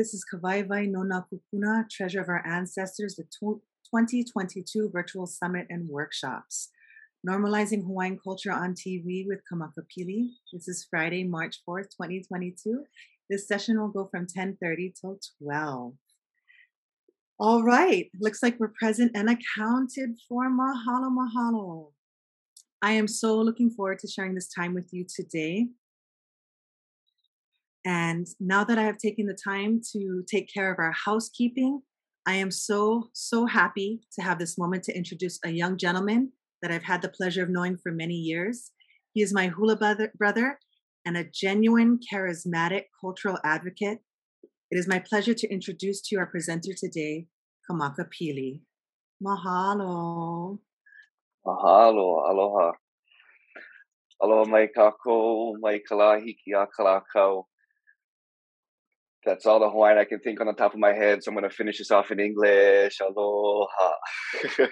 This is Ka Waiwai No Na Kupuna, Treasure of Our Ancestors, the 2022 Virtual Summit and Workshops. Normalizing Hawaiian Culture on TV with Kamaka Pili. This is Friday, March 4th, 2022. This session will go from 10:30 till 12. All right, looks like we're present and accounted for. Mahalo, mahalo. I am so looking forward to sharing this time with you today. And now that I have taken the time to take care of our housekeeping, I am so, so happy to have this moment to introduce a young gentleman that I've had the pleasure of knowing for many years. He is my hula brother and a genuine, charismatic cultural advocate. It is my pleasure to introduce to you our presenter today, Kamaka Pili. Mahalo. Mahalo, aloha. Aloha mai kakou, mai kalahiki a kalakau that's all the Hawaiian I can think on the top of my head. So I'm going to finish this off in English. Aloha.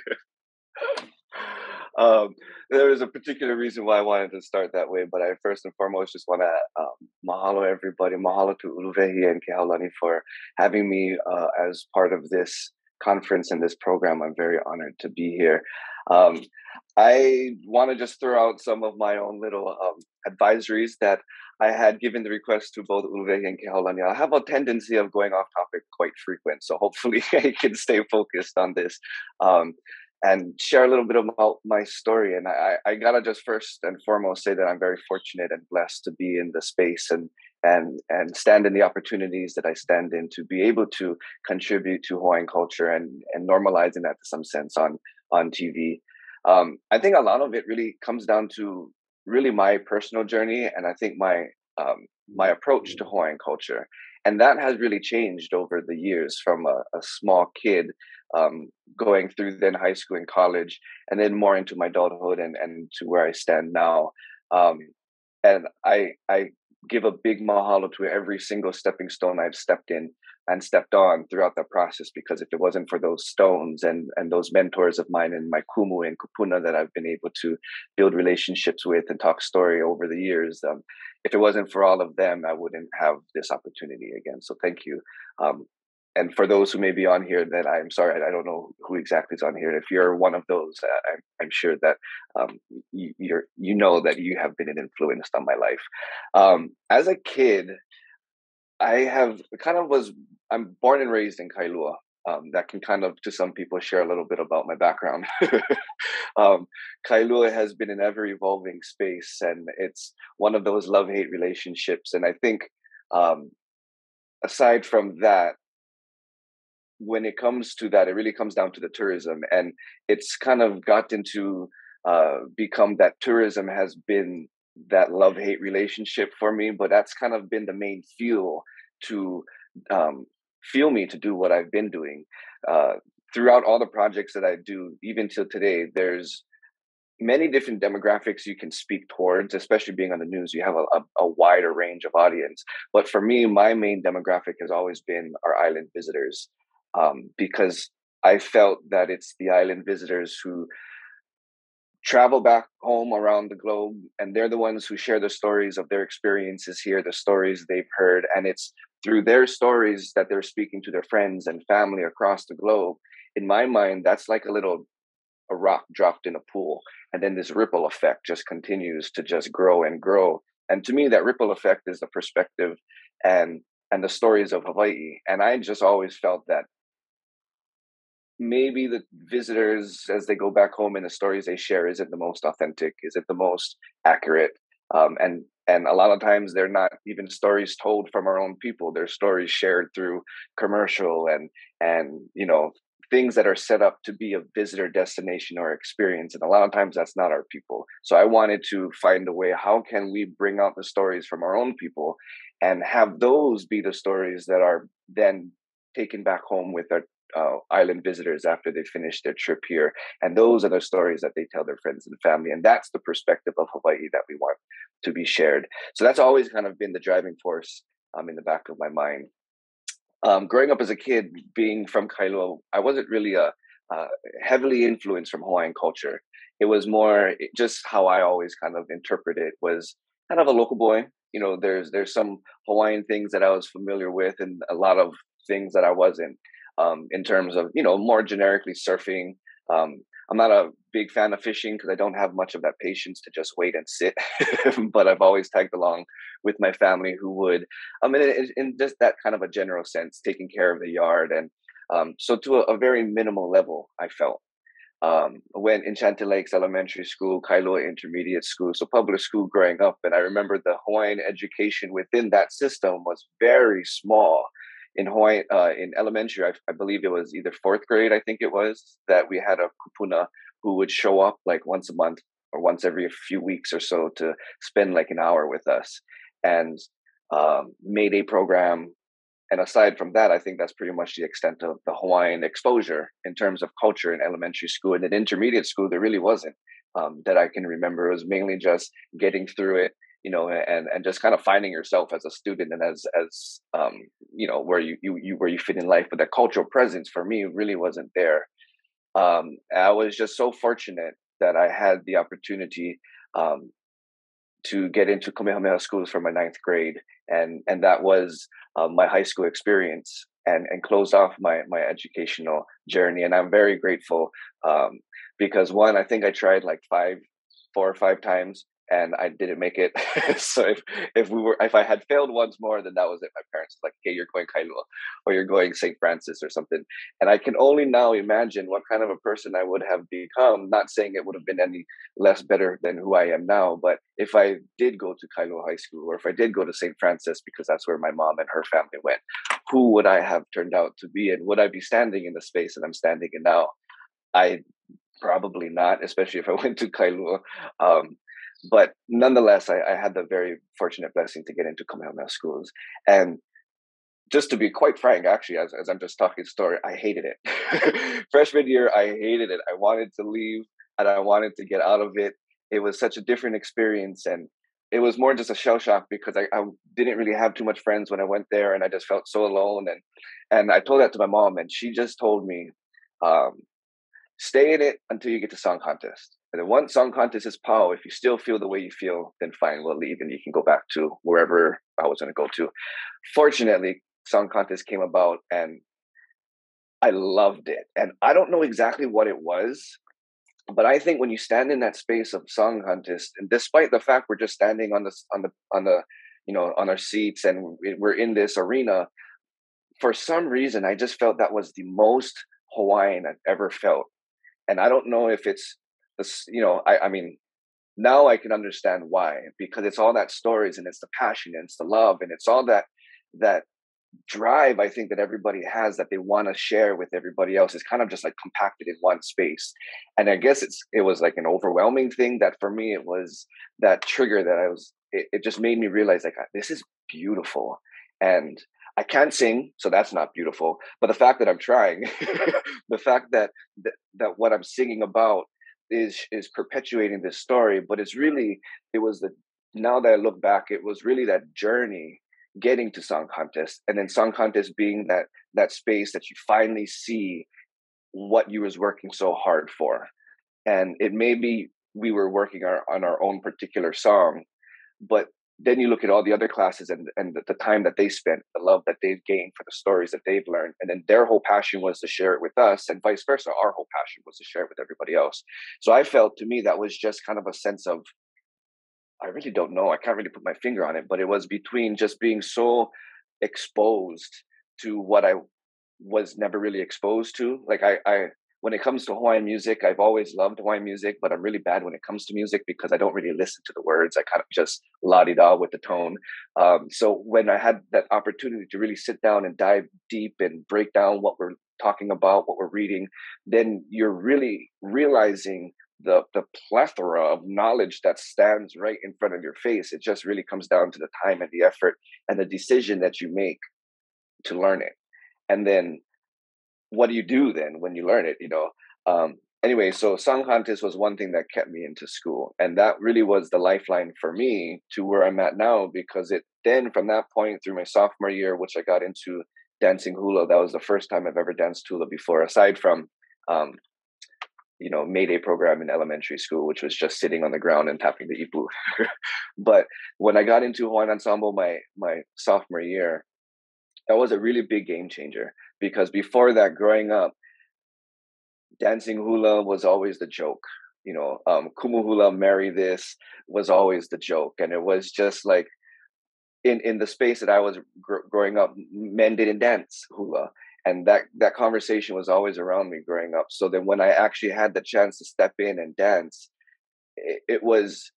um, there is a particular reason why I wanted to start that way, but I first and foremost just want to um, mahalo everybody, mahalo to Uluwehi and Kehaulani for having me uh, as part of this conference and this program. I'm very honored to be here. Um, I want to just throw out some of my own little um, advisories that I had given the request to both Uwe and Kehaulani. I have a tendency of going off topic quite frequent, so hopefully I can stay focused on this um, and share a little bit about my story. And I, I gotta just first and foremost say that I'm very fortunate and blessed to be in the space and and and stand in the opportunities that I stand in to be able to contribute to Hawaiian culture and and normalizing that to some sense on on TV. Um, I think a lot of it really comes down to really my personal journey and I think my um, my approach to Hawaiian culture. And that has really changed over the years from a, a small kid um, going through then high school and college, and then more into my adulthood and, and to where I stand now. Um, and I I give a big mahalo to every single stepping stone I've stepped in and stepped on throughout that process because if it wasn't for those stones and and those mentors of mine and my kumu and kupuna that I've been able to build relationships with and talk story over the years, um, if it wasn't for all of them, I wouldn't have this opportunity again. So thank you. Um, and for those who may be on here, that I'm sorry, I don't know who exactly is on here. If you're one of those, uh, I'm, I'm, sure that um, you, you're you know that you have been an influence on my life. Um, as a kid, I have kind of was I'm born and raised in Kailua. Um, that can kind of, to some people, share a little bit about my background. um, Kailua has been an ever evolving space, and it's one of those love hate relationships. And I think, um, aside from that, when it comes to that, it really comes down to the tourism, and it's kind of gotten to uh, become that tourism has been that love hate relationship for me, but that's kind of been the main fuel to um, fuel me to do what I've been doing. Uh, throughout all the projects that I do, even till today, there's many different demographics you can speak towards, especially being on the news. You have a, a, a, wider range of audience. But for me, my main demographic has always been our island visitors um, because I felt that it's the island visitors who travel back home around the globe and they're the ones who share the stories of their experiences here the stories they've heard and it's through their stories that they're speaking to their friends and family across the globe. In my mind that's like a little a rock dropped in a pool and then this ripple effect just continues to just grow and grow. And to me that ripple effect is the perspective and and the stories of hawaii. And i just always felt that maybe the visitors as they go back home and the stories they share isn't the most authentic? Is it the most accurate? Um, and and a lot of times they're not even stories told from our own people. They're stories shared through commercial and and you know things that are set up to be a visitor destination or experience and a lot of times that's not our people. So i wanted to find a way how can we bring out the stories from our own people and have those be the stories that are then taken back home with our uh, island visitors after they finish their trip here. And those are the stories that they tell their friends and family. And that's the perspective of Hawaii that we want to be shared. So that's always kind of been the driving force um, in the back of my mind. Um, growing up as a kid, being from Kailua, I wasn't really a heavily influenced from Hawaiian culture. It was more just how I always kind of interpret it was kind of a local boy you know, there's there's some Hawaiian things that I was familiar with, and a lot of things that I wasn't. Um, in terms of you know more generically surfing. Um, I'm not a big fan of fishing because I don't have much of that patience to just wait and sit. but I've always tagged along with my family who would, I mean, in, just that kind of a general sense, taking care of the yard. And um, so to a, a, very minimal level, I felt. Um, went in Lakes Elementary School, Kailua Intermediate School, so public school growing up. And I remember the Hawaiian education within that system was very small in Hawaii, uh, in elementary, I, I, believe it was either fourth grade, I think it was, that we had a kupuna who would show up like once a month or once every few weeks or so to spend like an hour with us and um, Mayday program. And aside from that, I think that's pretty much the extent of the Hawaiian exposure in terms of culture in elementary school. And in intermediate school, there really wasn't um, that I can remember. It was mainly just getting through it, you know, and and just kind of finding yourself as a student and as as um, you know where you, you you where you fit in life. But that cultural presence for me really wasn't there. Um, I was just so fortunate that I had the opportunity um, to get into Kamehameha schools for my ninth grade, and and that was uh, my high school experience, and and close off my my educational journey. And I'm very grateful um, because one, I think I tried like five, four or five times and I didn't make it. so if if we were if I had failed once more, then that was it. My parents were like, "Okay, you're going Kailua, or you're going St. Francis, or something." And I can only now imagine what kind of a person I would have become. Not saying it would have been any less better than who I am now, but if I did go to Kailua High School, or if I did go to St. Francis, because that's where my mom and her family went, who would I have turned out to be, and would I be standing in the space that I'm standing in now? I probably not, especially if I went to Kailua. Um, but nonetheless, I, I, had the very fortunate blessing to get into Kamehameha schools. And just to be quite frank, actually, as, as I'm just talking story, I hated it. Freshman year, I hated it. I wanted to leave and I wanted to get out of it. It was such a different experience. And it was more just a shell shock because I, I didn't really have too much friends when I went there and I just felt so alone. And, and I told that to my mom and she just told me, um, stay in it until you get to song contest. And then once song contest is pow, if you still feel the way you feel, then fine, we'll leave and you can go back to wherever I was going to go to. Fortunately, song contest came about and I loved it. And I don't know exactly what it was, but I think when you stand in that space of song contest, and despite the fact we're just standing on the on the on the you know on our seats and we're in this arena, for some reason I just felt that was the most Hawaiian I've ever felt. And I don't know if it's you know, I, I mean, now I can understand why because it's all that stories and it's the passion and it's the love and it's all that that drive I think that everybody has that they want to share with everybody else is kind of just like compacted in one space. And I guess it's it was like an overwhelming thing that for me it was that trigger that I was it, it just made me realize like ah, this is beautiful and I can't sing, so that's not beautiful. But the fact that I'm trying, the fact that, that that what I'm singing about is is perpetuating this story but it's really it was the now that i look back it was really that journey getting to song contest and then song contest being that that space that you finally see what you was working so hard for and it may be we were working our, on our own particular song but then you look at all the other classes and, and the, time that they spent, the love that they've gained for the stories that they've learned. And then their whole passion was to share it with us, and vice versa. Our whole passion was to share it with everybody else. So I felt to me that was just kind of a sense of, I really don't know. I can't really put my finger on it, but it was between just being so exposed to what I was never really exposed to. Like I, I when it comes to Hawaiian music, I've always loved Hawaiian music, but I'm really bad when it comes to music because I don't really listen to the words. I kind of just la di da with the tone. Um, so when I had that opportunity to really sit down and dive deep and break down what we're talking about, what we're reading, then you're really realizing the the plethora of knowledge that stands right in front of your face. It just really comes down to the time and the effort and the decision that you make to learn it. And then what do you do then when you learn it? You know. Um, anyway, so song contest was one thing that kept me into school, and that really was the lifeline for me to where I'm at now. Because it then, from that point through my sophomore year, which I got into dancing hula, that was the first time I've ever danced hula before, aside from um, you know Mayday program in elementary school, which was just sitting on the ground and tapping the ipu. but when I got into Hawaiian ensemble my my sophomore year, that was a really big game changer because before that, growing up, dancing hula was always the joke. You know, um, kumu hula, marry this was always the joke, and it was just like in in the space that I was gr- growing up, men didn't dance hula, and that that conversation was always around me growing up. So then, when I actually had the chance to step in and dance, it, it was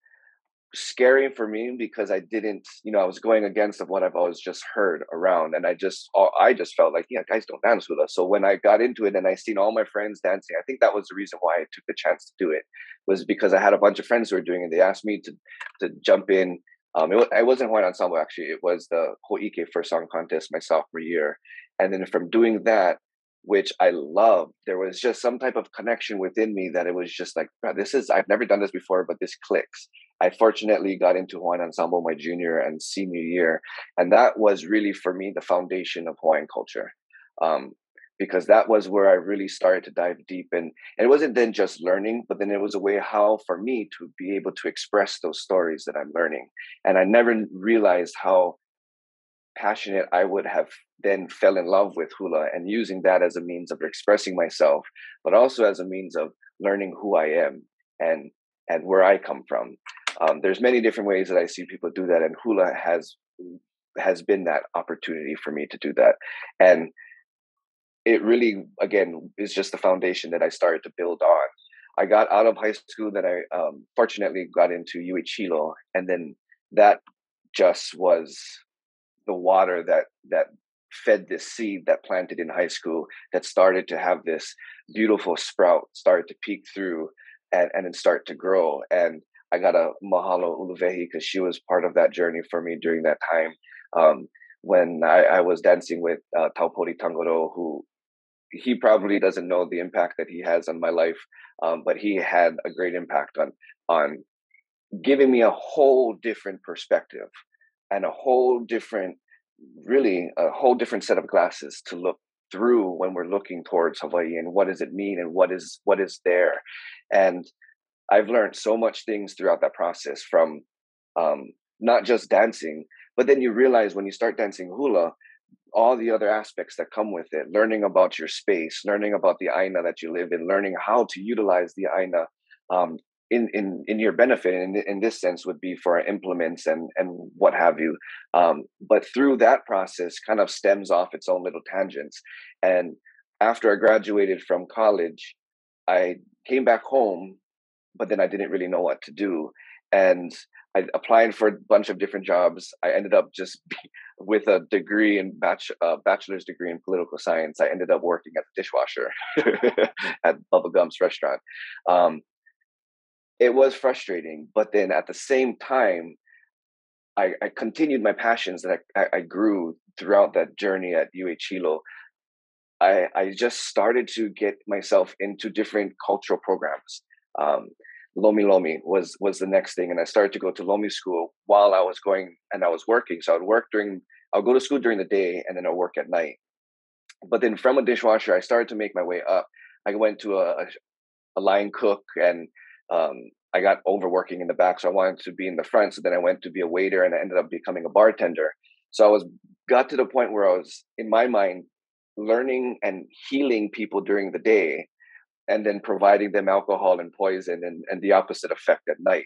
scary for me because I didn't, you know, I was going against of what I've always just heard around, and I just, I just felt like, yeah, guys don't dance with us. So when I got into it and I seen all my friends dancing, I think that was the reason why I took the chance to do it, was because I had a bunch of friends who were doing it. They asked me to to jump in. Um, it, it wasn't Hawaiian ensemble actually; it was the Ho'ike first song contest my sophomore year, and then from doing that, which I loved. There was just some type of connection within me that it was just like, this is, I've never done this before, but this clicks. I fortunately got into Hawaiian Ensemble my junior and senior year. And that was really, for me, the foundation of Hawaiian culture. Um, because that was where I really started to dive deep in. And it wasn't then just learning, but then it was a way how for me to be able to express those stories that I'm learning. And I never realized how passionate I would have then fell in love with hula and using that as a means of expressing myself, but also as a means of learning who I am and and where I come from. Um, there's many different ways that I see people do that, and hula has has been that opportunity for me to do that. And it really, again, is just the foundation that I started to build on. I got out of high school, that I um, fortunately got into UH Hilo, and then that just was the water that that fed this seed that planted in high school that started to have this beautiful sprout started to peek through and and then start to grow and I got a mahalo uluwehi because she was part of that journey for me during that time um, when I, I, was dancing with uh, Taupouri Tangaro who he probably doesn't know the impact that he has on my life um, but he had a great impact on on giving me a whole different perspective and a whole different, really a whole different set of glasses to look through when we're looking towards Hawaii and what does it mean and what is what is there. And I've learned so much things throughout that process from um, not just dancing, but then you realize when you start dancing hula, all the other aspects that come with it, learning about your space, learning about the aina that you live in, learning how to utilize the aina um, in in in your benefit in in this sense would be for implements and and what have you um, but through that process kind of stems off its own little tangents and after i graduated from college i came back home but then i didn't really know what to do and i applied for a bunch of different jobs i ended up just with a degree in uh, bachelor's degree in political science i ended up working as a dishwasher at bubba gump's restaurant um, it was frustrating. But then at the same time, I, I continued my passions that I, I, grew throughout that journey at UH Hilo. I, I just started to get myself into different cultural programs. Um, Lomi Lomi was was the next thing, and I started to go to Lomi school while I was going and I was working. So I would work during, I'll go to school during the day, and then I'll work at night. But then from a dishwasher, I started to make my way up. I went to a, a line cook and um, I got overworking in the back, so I wanted to be in the front. So then I went to be a waiter, and I ended up becoming a bartender. So I was got to the point where I was, in my mind, learning and healing people during the day, and then providing them alcohol and poison, and, and the opposite effect at night.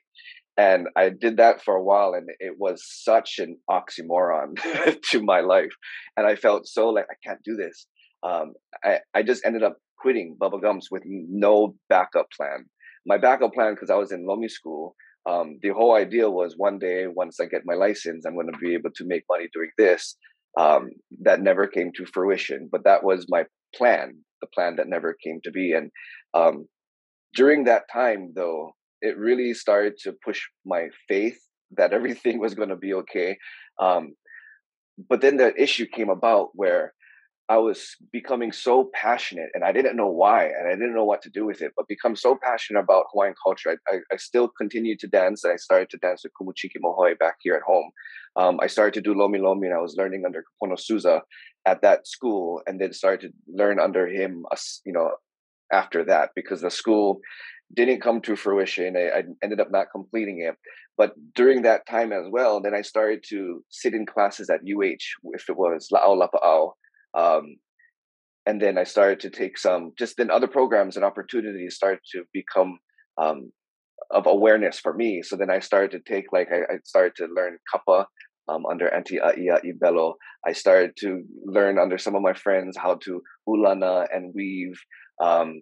And I did that for a while, and it was such an oxymoron to my life. And I felt so like I can't do this. Um, I, I just ended up quitting Bubba Gumps with no backup plan my backup plan because I was in Lomi school. Um, the whole idea was one day once I get my license, I'm going to be able to make money doing this. Um, that never came to fruition, but that was my plan. The plan that never came to be. And um, during that time, though, it really started to push my faith that everything was going to be okay. Um, but then the issue came about where I was becoming so passionate and I didn't know why and I didn't know what to do with it, but become so passionate about Hawaiian culture. I, I, I still continued to dance and I started to dance with Kumu Chinky Mahoe back here at home. Um, I started to do Lomi Lomi and I was learning under Kapono Souza at that school and then started to learn under him, you know, after that because the school didn't come to fruition. I, I, ended up not completing it. But during that time as well, then I started to sit in classes at UH, if it was La'au Lapa'au. Um, and then I started to take some, just then other programs and opportunities started to become um, of awareness for me. So then I started to take, like, I, I started to learn Kapa um, under Auntie Aia Ibello. I started to learn under some of my friends how to ulana and weave. Um,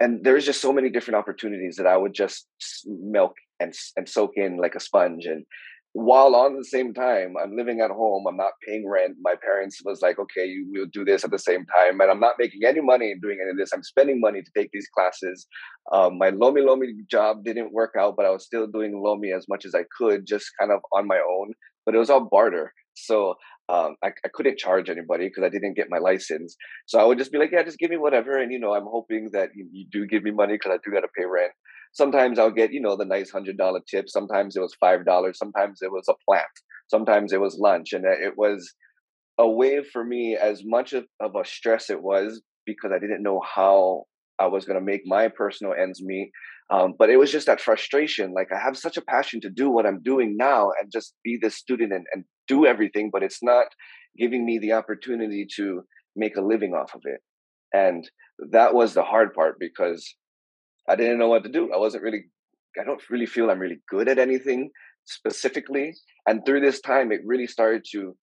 and there's just so many different opportunities that I would just milk and and soak in like a sponge. And while on the same time, I'm living at home. I'm not paying rent. My parents was like, okay, you will do this at the same time, and I'm not making any money doing any of this. I'm spending money to take these classes. Um, my Lomi Lomi job didn't work out, but I was still doing Lomi as much as I could, just kind of on my own. But it was all barter. So um, I, I couldn't charge anybody because I didn't get my license. So I would just be like, yeah, just give me whatever. And, you know, I'm hoping that you, you do give me money because I do got to pay rent. Sometimes I'll get, you know, the nice $100 tip. Sometimes it was $5. Sometimes it was a plant. Sometimes it was lunch. And it was a way for me, as much of, of a stress it was, because I didn't know how I was going to make my personal ends meet. Um, but it was just that frustration. Like I have such a passion to do what I'm doing now and just be this student and, and do everything, but it's not giving me the opportunity to make a living off of it. And that was the hard part because I didn't know what to do. I wasn't really, I don't really feel I'm really good at anything specifically. And through this time, it really started to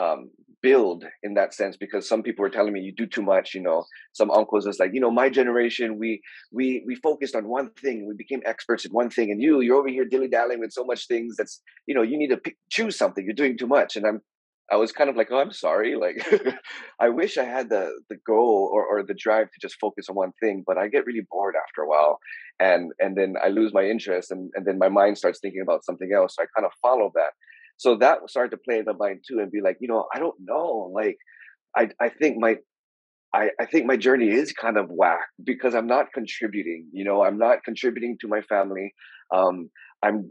um, build in that sense because some people were telling me you do too much you know? Some uncles was like you know my generation we we we focused on one thing. We became experts in one thing and you you're over here dilly dallying with so much things that's you know you need to pick, choose something. You're doing too much. And i'm i was kind of like oh i'm sorry like i wish i had the the goal or, or the drive to just focus on one thing but i get really bored after a while and and then i lose my interest and and then my mind starts thinking about something else. So i kind of follow that so that started to play in the mind too, and be like, you know, I don't know. Like, I I think my I, I think my journey is kind of whack because I'm not contributing. You know, I'm not contributing to my family. Um, I'm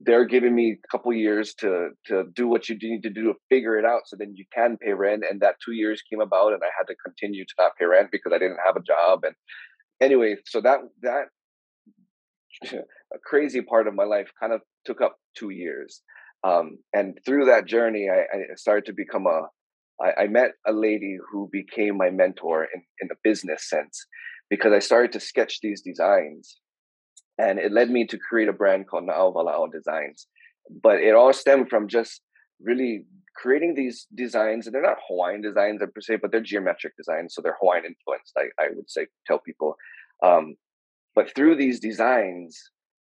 they're giving me a couple years to to do what you need to do to figure it out so then you can pay rent and that two years came about and i had to continue to not pay rent because i didn't have a job and anyway so that that a crazy part of my life kind of took up two years um, and through that journey, I, I started to become a. I, I met a lady who became my mentor in, in the business sense because I started to sketch these designs. And it led me to create a brand called Wala'au Designs. But it all stemmed from just really creating these designs, and they're not Hawaiian designs per se, but they're geometric designs, so they're Hawaiian influenced. I, I would say tell people, um, but through these designs,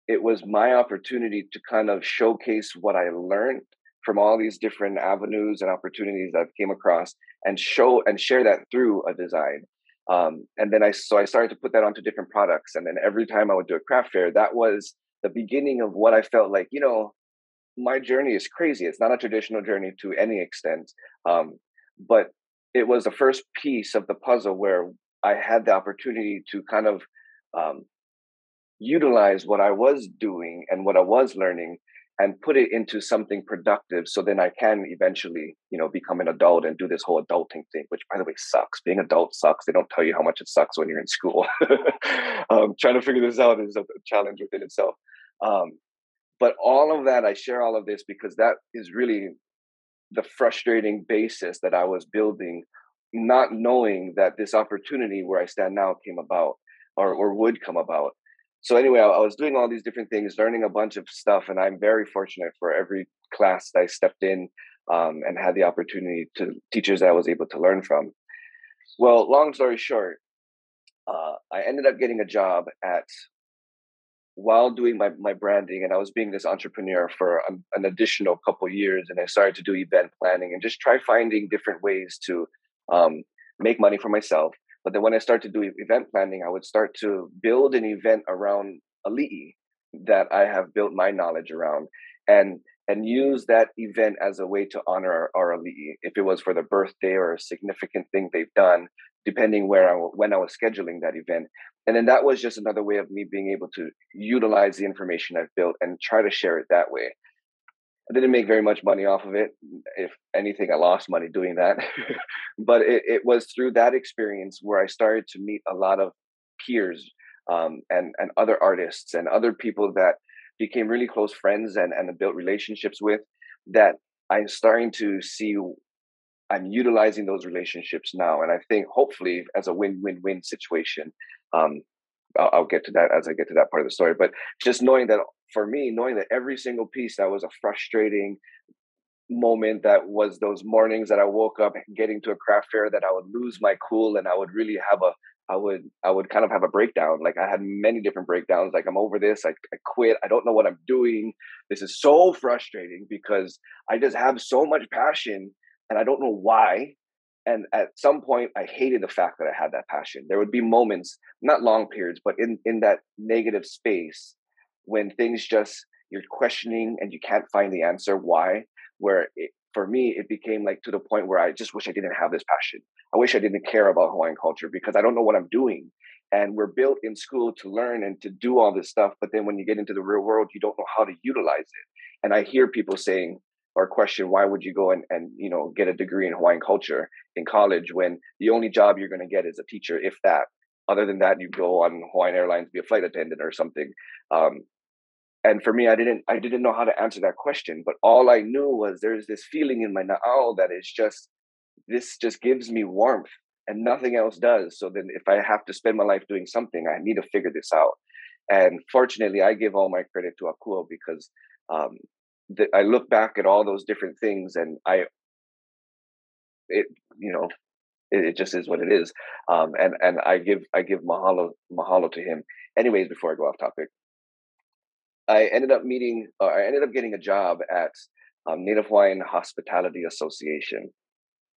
it was my opportunity to kind of showcase what I learned from all these different avenues and opportunities I've came across and show and share that through a design. Um, and then I so I started to put that onto different products. And then every time I would do a craft fair, that was the beginning of what I felt like, you know, my journey is crazy. It's not a traditional journey to any extent. Um, but it was the first piece of the puzzle where I had the opportunity to kind of um, utilize what I was doing and what I was learning and put it into something productive so then I can eventually, you know, become an adult and do this whole adulting thing, which by the way sucks. Being adult sucks. They don't tell you how much it sucks when you're in school. um, trying to figure this out is a challenge within itself. Um, but all of that, I share all of this because that is really the frustrating basis that I was building, not knowing that this opportunity where I stand now came about or, or would come about so anyway, I, was doing all these different things, learning a bunch of stuff, and I'm very fortunate for every class that I stepped in um, and had the opportunity to teachers that I was able to learn from. Well, long story short, uh, I ended up getting a job at while doing my, my branding and I was being this entrepreneur for an, an additional couple years and I started to do event planning and just try finding different ways to um, make money for myself but then when I started to do event planning, I would start to build an event around Ali'i that I have built my knowledge around and and use that event as a way to honor our, our Ali'i. If it was for the birthday or a significant thing they've done, depending where I, when I was scheduling that event. And then that was just another way of me being able to utilize the information I've built and try to share it that way. I didn't make very much money off of it. If anything, I lost money doing that. but it, it, was through that experience where I started to meet a lot of peers um, and and other artists and other people that became really close friends and and built relationships with. That I'm starting to see. I'm utilizing those relationships now, and I think hopefully as a win-win-win situation. Um, I'll, I'll get to that as I get to that part of the story. But just knowing that for me, knowing that every single piece that was a frustrating moment that was those mornings that I woke up getting to a craft fair that I would lose my cool and I would really have a I would I would kind of have a breakdown. Like I had many different breakdowns. Like I'm over this. I, I quit. I don't know what I'm doing. This is so frustrating because I just have so much passion and I don't know why and at some point i hated the fact that i had that passion there would be moments not long periods but in in that negative space when things just you're questioning and you can't find the answer why where it, for me it became like to the point where i just wish i didn't have this passion i wish i didn't care about hawaiian culture because i don't know what i'm doing and we're built in school to learn and to do all this stuff but then when you get into the real world you don't know how to utilize it and i hear people saying or question why would you go and, and you know get a degree in Hawaiian culture in college when the only job you're going to get is a teacher, if that. Other than that, you go on Hawaiian Airlines, be a flight attendant or something. Um, and for me, I didn't I didn't know how to answer that question. But all I knew was there's this feeling in my na'au that is just this just gives me warmth and nothing else does. So then if I have to spend my life doing something, I need to figure this out. And fortunately, I give all my credit to Akua because um, I look back at all those different things and I, it, you know, it, it just is what it is. Um, and, and I give, I give mahalo, mahalo to him. Anyways, before I go off topic, I ended up meeting, uh, I ended up getting a job at um, Native Hawaiian Hospitality Association,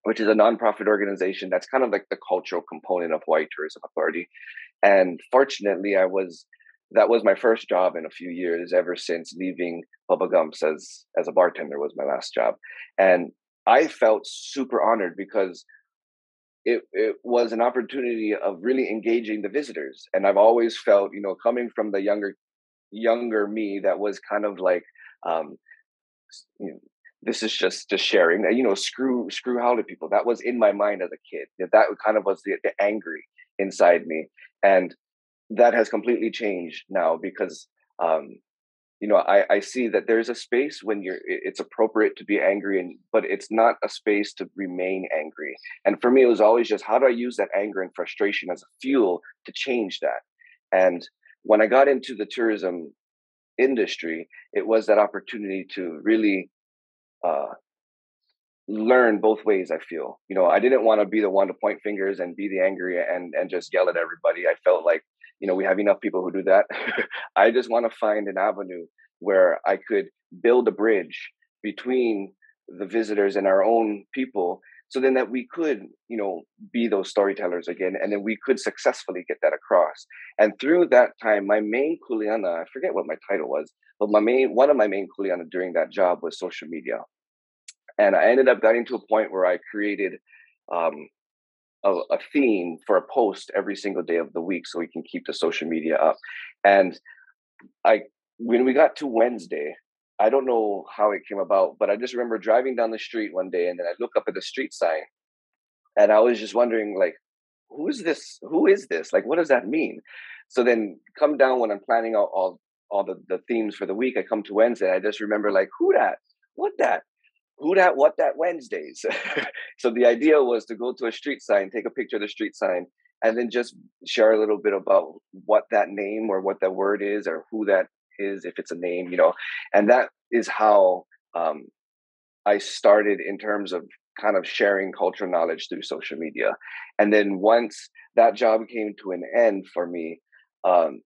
which is a nonprofit organization that's kind of like the cultural component of Hawaii Tourism Authority. And fortunately, I was that was my first job in a few years ever since leaving Bubba Gumps as as a bartender was my last job. And I felt super honored because it, it was an opportunity of really engaging the visitors. And I've always felt, you know, coming from the younger younger me that was kind of like um you know, this is just just sharing you know screw screw how to people? That was in my mind as a kid that kind of was the, the angry inside me and that has completely changed now because um, you know I, I see that there's a space when you're it's appropriate to be angry and but it's not a space to remain angry and for me it was always just how do i use that anger and frustration as a fuel to change that? And when i got into the tourism industry it was that opportunity to really uh, learn both ways i feel. You know i didn't want to be the one to point fingers and be the angry and and just yell at everybody. I felt like you know we have enough people who do that. I just want to find an avenue where i could build a bridge between the visitors and our own people so then that we could you know be those storytellers again and then we could successfully get that across and through that time my main kuleana i forget what my title was but my main one of my main kuleana during that job was social media and i ended up getting to a point where i created um, a, a theme for a post every single day of the week so we can keep the social media up. And I when we got to Wednesday, I don't know how it came about, but I just remember driving down the street one day and then I look up at the street sign and I was just wondering like who is this? Who is this? Like what does that mean? So then come down when i'm planning out all all the, the themes for the week i come to wednesday i just remember like who that what that who that what that Wednesdays. so the idea was to go to a street sign, take a picture of the street sign, and then just share a little bit about what that name or what that word is or who that is, if it's a name, you know. And that is how um, I started in terms of kind of sharing cultural knowledge through social media. And then once that job came to an end for me, um,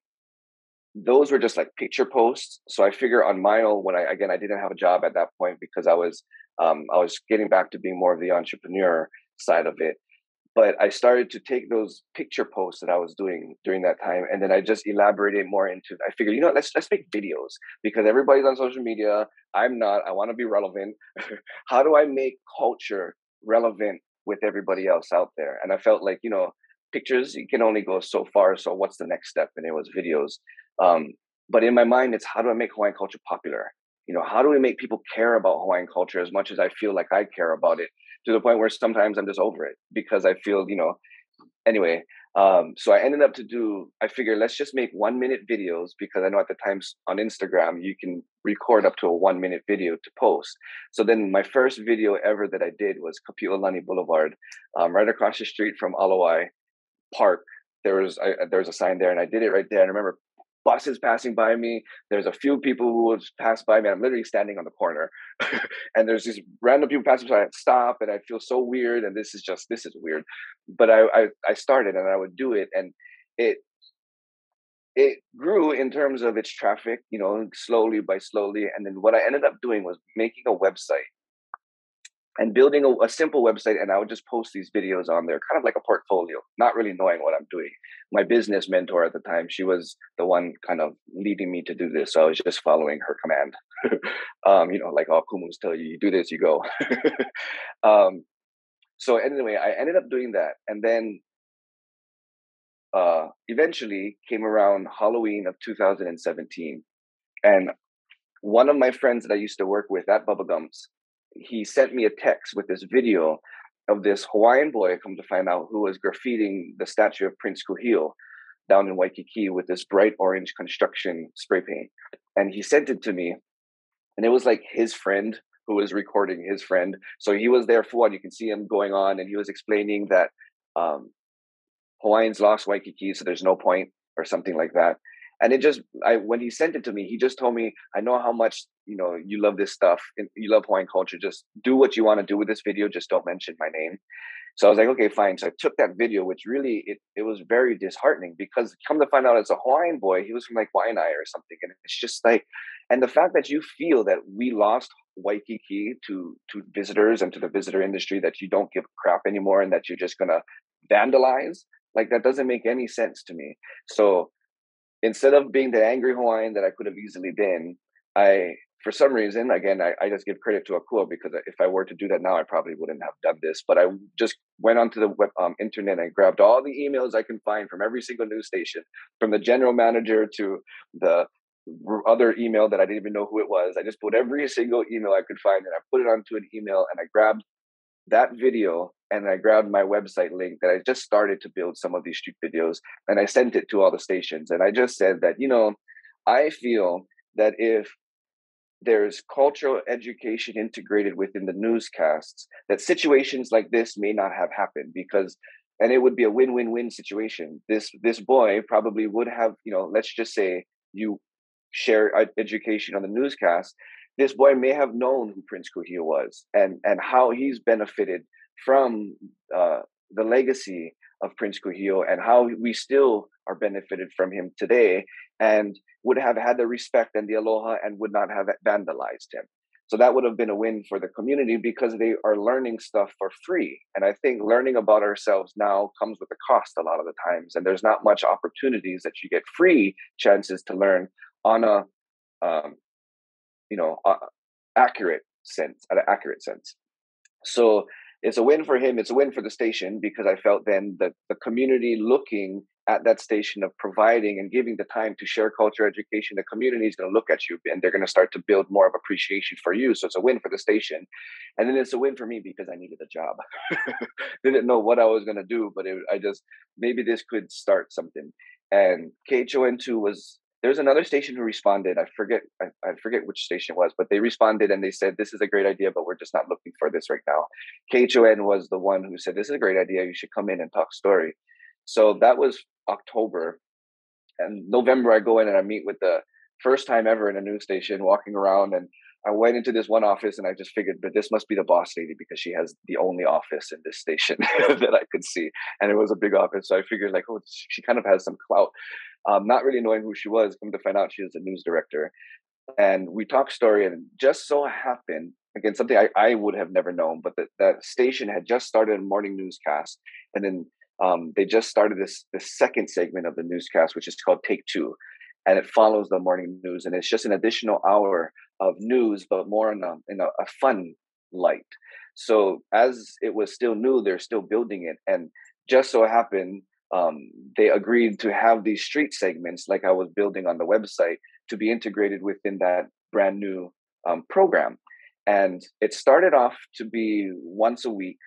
those were just like picture posts. So I figure on my own when I again I didn't have a job at that point because I was um, I was getting back to being more of the entrepreneur side of it. But I started to take those picture posts that I was doing during that time, and then I just elaborated more into. I figured, you know, let's let's make videos because everybody's on social media. I'm not. I want to be relevant. How do I make culture relevant with everybody else out there? And I felt like, you know, pictures you can only go so far. So what's the next step? And it was videos. Um, but in my mind, it's how do I make Hawaiian culture popular? you know, how do we make people care about Hawaiian culture as much as I feel like I care about it to the point where sometimes I'm just over it because I feel, you know, anyway, um, so I ended up to do, I figured let's just make one minute videos because I know at the times on Instagram, you can record up to a one minute video to post. So then my first video ever that I did was Kapi'olani Boulevard, um, right across the street from Ala Wai Park. There was, I, there was a sign there and I did it right there. And I remember buses passing by me. There's a few people who would pass by me. I'm literally standing on the corner, and there's these random people passing by. I stop, and I feel so weird. And this is just this is weird. But I, I I started, and I would do it, and it it grew in terms of its traffic. You know, slowly by slowly, and then what I ended up doing was making a website and building a, a, simple website and i would just post these videos on there kind of like a portfolio not really knowing what i'm doing. My business mentor at the time she was the one kind of leading me to do this so i was just following her command. Um, you know like all kumus tell you you do this you go. Um, so anyway i ended up doing that and then uh, eventually came around halloween of 2017 and one of my friends that i used to work with at bubba gumps he sent me a text with this video of this Hawaiian boy, come to find out, who was graffitiing the statue of Prince Kuhio down in Waikiki with this bright orange construction spray paint. And he sent it to me, and it was like his friend who was recording his friend. So he was there for, and you can see him going on, and he was explaining that um, Hawaiians lost Waikiki, so there's no point, or something like that and it just i when he sent it to me he just told me i know how much you know you love this stuff and you love hawaiian culture. Just do what you want to do with this video just don't mention my name. So i was like okay fine. So i took that video which really it, it was very disheartening because come to find out as a hawaiian boy he was from like waianae or something and it's just like and the fact that you feel that we lost waikiki to to visitors and to the visitor industry that you don't give crap anymore and that you're just gonna vandalize like that doesn't make any sense to me. So instead of being the angry Hawaiian that I could have easily been, I, for some reason, again, I, I just give credit to Akua because if I were to do that now, I probably wouldn't have done this. But I just went onto the web, um, internet and grabbed all the emails I can find from every single news station, from the general manager to the other email that I didn't even know who it was. I just put every single email I could find and I put it onto an email and I grabbed that video and I grabbed my website link that I just started to build some of these street videos and I sent it to all the stations. And I just said that, you know, I feel that if there's cultural education integrated within the newscasts, that situations like this may not have happened because and it would be a win-win-win situation. This this boy probably would have, you know, let's just say you share education on the newscast this boy may have known who Prince Kuhio was and and how he's benefited from uh, the legacy of Prince Kuhio and how we still are benefited from him today and would have had the respect and the aloha and would not have vandalized him. So that would have been a win for the community because they are learning stuff for free. And I think learning about ourselves now comes with a cost a lot of the times. And there's not much opportunities that you get free chances to learn on a um, you know uh, accurate sense at an accurate sense. So it's a win for him it's a win for the station because i felt then that the community looking at that station of providing and giving the time to share culture education the community is going to look at you and they're going to start to build more of appreciation for you. So it's a win for the station and then it's a win for me because i needed a job. Didn't know what i was going to do but it, i just maybe this could start something. And khon2 was there's another station who responded. I forget I, I, forget which station it was, but they responded and they said this is a great idea, but we're just not looking for this right now. KHON was the one who said this is a great idea. You should come in and talk story. So that was October, and November I go in and I meet with the first time ever in a news station, walking around and. I went into this one office and I just figured, but this must be the boss lady because she has the only office in this station that I could see. And it was a big office. So I figured, like, oh, she kind of has some clout um, not really knowing who she was, come to find out she was a news director. And we talked story, and just so happened again something I, I would have never known, but that that station had just started a morning newscast, and then um, they just started this this second segment of the newscast, which is called Take Two, and it follows the morning news, and it's just an additional hour of news, but more in a in a, a fun light. So as it was still new, they're still building it, and just so happened um, they agreed to have these street segments, like I was building on the website, to be integrated within that brand new um, program. And it started off to be once a week.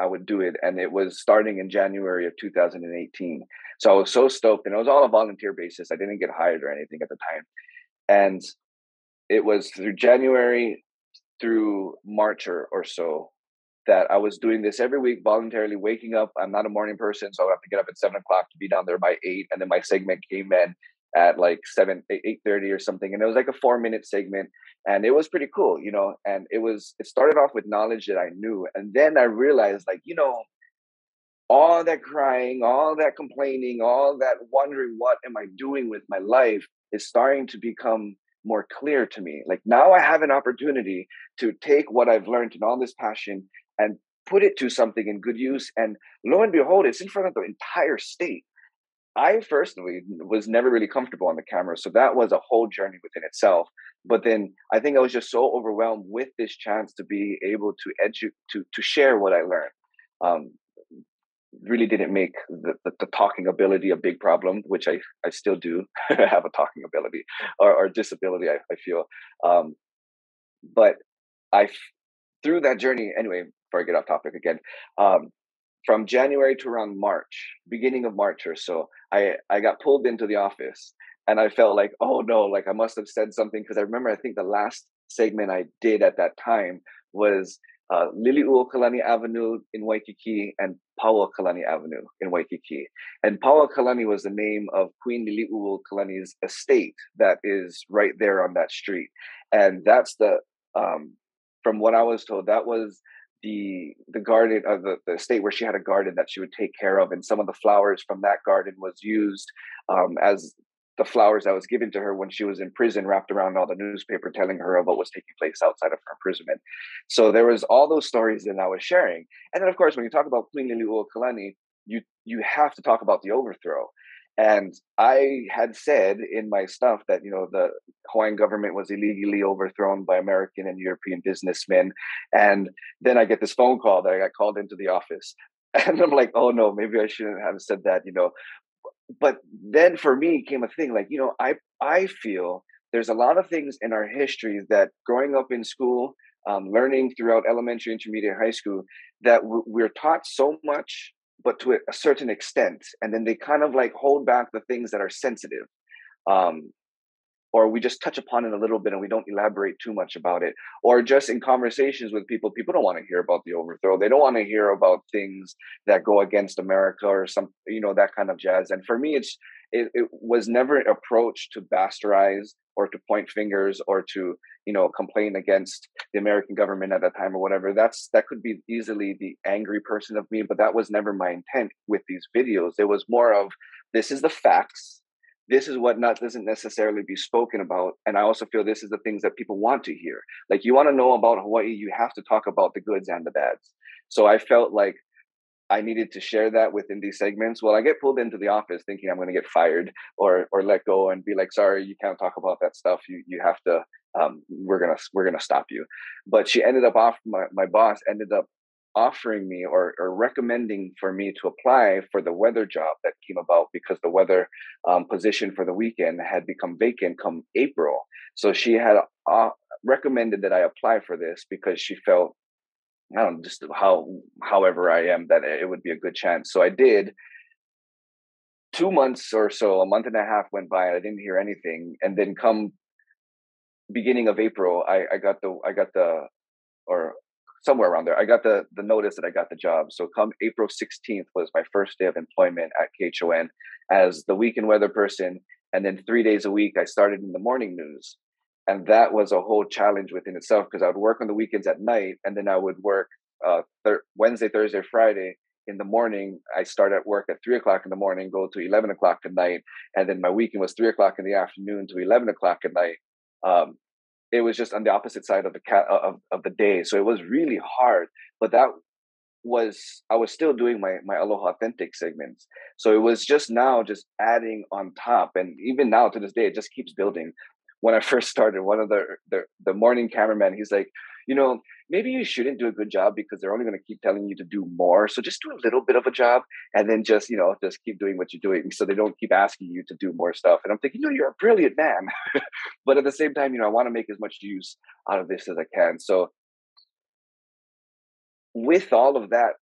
I would do it, and it was starting in January of 2018. So I was so stoked, and it was all a volunteer basis. I didn't get hired or anything at the time, and it was through January through March or, or so that I was doing this every week voluntarily, waking up. I'm not a morning person, so I would have to get up at seven o'clock to be down there by eight, and then my segment came in at like seven eight thirty or something, and it was like a four minute segment, and it was pretty cool, you know. And it was it started off with knowledge that I knew, and then I realized, like, you know, all that crying, all that complaining, all that wondering, what am I doing with my life, is starting to become more clear to me. Like now I have an opportunity to take what I've learned and all this passion and put it to something in good use. And lo and behold, it's in front of the entire state. I personally was never really comfortable on the camera. So that was a whole journey within itself. But then I think I was just so overwhelmed with this chance to be able to educate, to, to share what I learned. Um, really didn't make the, the, the, talking ability a big problem, which I, I still do have a talking ability or, or disability, I, I feel. Um, but I, through that journey, anyway, before I get off topic again, um, from January to around March, beginning of March or so, I, I got pulled into the office and I felt like, oh no, like I must have said something. Cause I remember, I think the last segment I did at that time was uh, Avenue in Waikiki and Paoakalani Avenue in Waikiki. And Paoakalani was the name of Queen Liliuokalani's estate that is right there on that street. And that's the, um, from what I was told, that was the the garden of the, the estate where she had a garden that she would take care of and some of the flowers from that garden was used um, as the flowers that was given to her when she was in prison wrapped around all the newspaper telling her of what was taking place outside of her imprisonment. So there was all those stories that I was sharing. And then of course when you talk about Queen Liliuokalani, you you have to talk about the overthrow. And I had said in my stuff that, you know, the Hawaiian government was illegally overthrown by American and European businessmen. And then I get this phone call that I got called into the office. And I'm like, oh no, maybe I shouldn't have said that, you know but then for me came a thing like you know i i feel there's a lot of things in our history that growing up in school um, learning throughout elementary intermediate high school that we're taught so much but to a certain extent and then they kind of like hold back the things that are sensitive. Um, or we just touch upon it a little bit and we don't elaborate too much about it or just in conversations with people people don't want to hear about the overthrow. They don't want to hear about things that go against america or some you know that kind of jazz. And for me it's it, it was never approached to bastardize or to point fingers or to you know complain against the american government at that time or whatever. That's that could be easily the angry person of me but that was never my intent with these videos. It was more of this is the facts this is what not doesn't necessarily be spoken about and i also feel this is the things that people want to hear. Like you want to know about hawaii you have to talk about the goods and the bads. So i felt like i needed to share that within these segments. Well i get pulled into the office thinking i'm going to get fired or or let go and be like sorry you can't talk about that stuff. You you have to um, we're gonna we're gonna stop you. But she ended up off my, my boss ended up offering me or, or recommending for me to apply for the weather job that came about because the weather um, position for the weekend had become vacant come April. So she had uh, recommended that I apply for this because she felt, I don't know, just how, however I am, that it would be a good chance. So I did. Two months or so, a month and a half went by, and I didn't hear anything. And then come beginning of April, I, I got the I got the or somewhere around there. I got the the notice that I got the job. So come April 16th was my first day of employment at KHON as the weekend weather person. And then three days a week, I started in the morning news. And that was a whole challenge within itself because I would work on the weekends at night and then I would work uh, thir- Wednesday, Thursday, Friday in the morning. I start at work at three o'clock in the morning, go to 11 o'clock at night. And then my weekend was three o'clock in the afternoon to 11 o'clock at night. Um, it was just on the opposite side of the cat uh, of, of the day so it was really hard but that was i was still doing my my aloha authentic segments so it was just now just adding on top and even now to this day it just keeps building. When i first started one of the the, the morning cameraman he's like you know, maybe you shouldn't do a good job because they're only going to keep telling you to do more. So just do a little bit of a job and then just, you know, just keep doing what you're doing so they don't keep asking you to do more stuff. And I'm thinking, no, you're a brilliant man. but at the same time, you know, I want to make as much use out of this as I can. So with all of that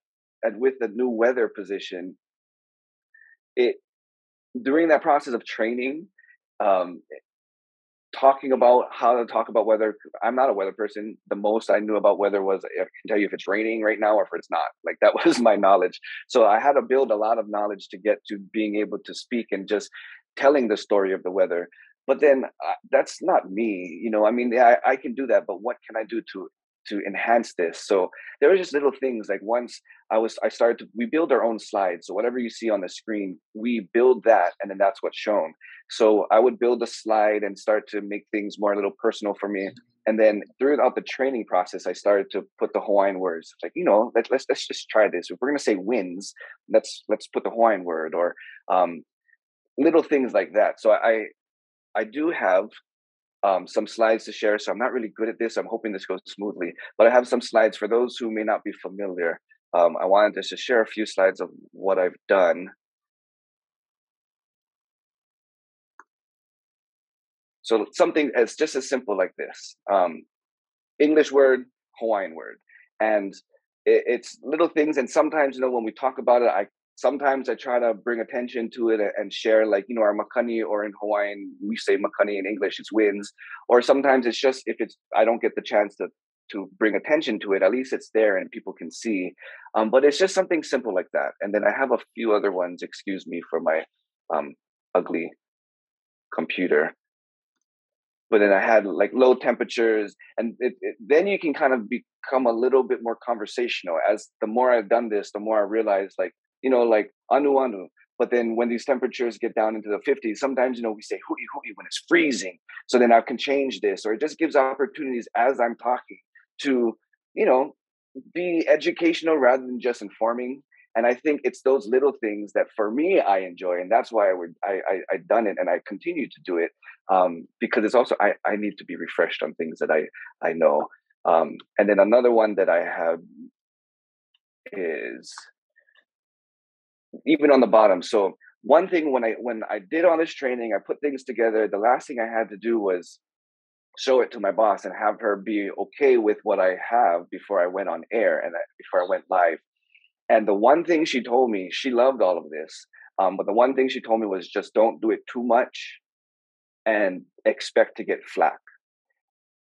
and with the new weather position, it during that process of training, um, talking about how to talk about weather. I'm not a weather person. The most I knew about weather was I can tell you if it's raining right now or if it's not. Like that was my knowledge. So I had to build a lot of knowledge to get to being able to speak and just telling the story of the weather. But then uh, that's not me, you know. I mean, I, I can do that, but what can I do to to enhance this. So there were just little things like once I was I started to we build our own slides. So whatever you see on the screen, we build that and then that's what's shown. So I would build a slide and start to make things more a little personal for me. And then throughout the training process, I started to put the Hawaiian words. Like, you know, let, let's let's just try this. If we're gonna say wins, let's let's put the Hawaiian word or um, little things like that. So I I do have um, some slides to share. So I'm not really good at this. I'm hoping this goes smoothly, but I have some slides for those who may not be familiar. Um, I wanted to just share a few slides of what I've done. So something as just as simple like this: um, English word, Hawaiian word, and it, it's little things. And sometimes, you know, when we talk about it, I sometimes I try to bring attention to it and share, like, you know, our makani, or in Hawaiian, we say makani in English, it's winds. Or sometimes it's just if it's, I don't get the chance to to bring attention to it, at least it's there and people can see. Um, but it's just something simple like that. And then I have a few other ones, excuse me for my um, ugly computer. But then I had like low temperatures, and it, it, then you can kind of become a little bit more conversational. As the more I've done this, the more I realize like you know, like anu anu. But then when these temperatures get down into the 50s, sometimes, you know, we say hui hui when it's freezing. So then I can change this, or it just gives opportunities as I'm talking to, you know, be educational rather than just informing. And I think it's those little things that for me I enjoy, and that's why I would I I, I done it and I continue to do it um, because it's also I I need to be refreshed on things that I I know. Um, and then another one that I have is even on the bottom. So one thing when I when I did all this training, I put things together. The last thing I had to do was show it to my boss and have her be okay with what I have before I went on air and before I went live. And the one thing she told me, she loved all of this. Um, but the one thing she told me was just don't do it too much and expect to get flack.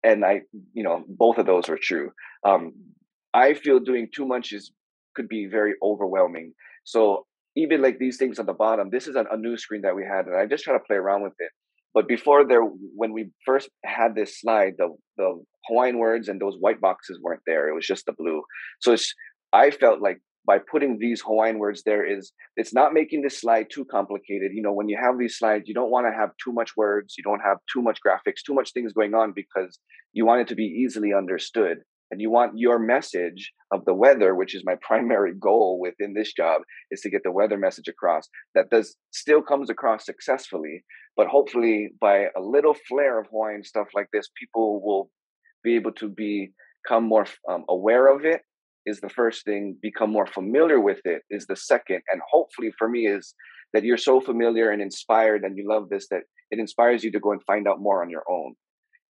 And I, you know, both of those are true. Um, I feel doing too much is could be very overwhelming. So even like these things on the bottom, this is a, a new screen that we had, and I just try to play around with it. But before there, when we first had this slide, the the Hawaiian words and those white boxes weren't there. It was just the blue. So I felt like by putting these Hawaiian words there is it's not making this slide too complicated. You know, when you have these slides, you don't want to have too much words, you don't have too much graphics, too much things going on because you want it to be easily understood and you want your message of the weather which is my primary goal within this job is to get the weather message across that does still comes across successfully but hopefully by a little flair of hawaiian stuff like this people will be able to become more um, aware of it is the first thing become more familiar with it is the second and hopefully for me is that you're so familiar and inspired and you love this that it inspires you to go and find out more on your own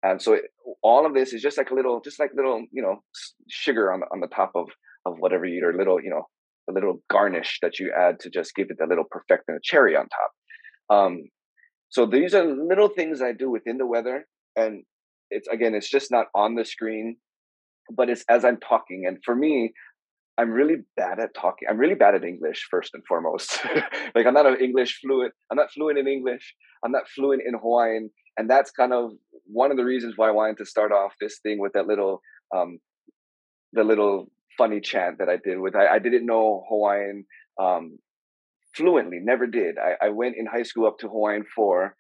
and so it, all of this is just like a little, just like little, you know, sugar on the, on the top of of whatever you eat, or little, you know, a little garnish that you add to just give it a little perfect and a cherry on top. Um, so these are little things I do within the weather, and it's again, it's just not on the screen, but it's as I'm talking. And for me, I'm really bad at talking. I'm really bad at English first and foremost. like I'm not an English fluent. I'm not fluent in English. I'm not fluent in Hawaiian and that's kind of one of the reasons why I wanted to start off this thing with that little um, the little funny chant that I did with I, I didn't know Hawaiian um, fluently, never did. I, I went in high school up to Hawaiian four,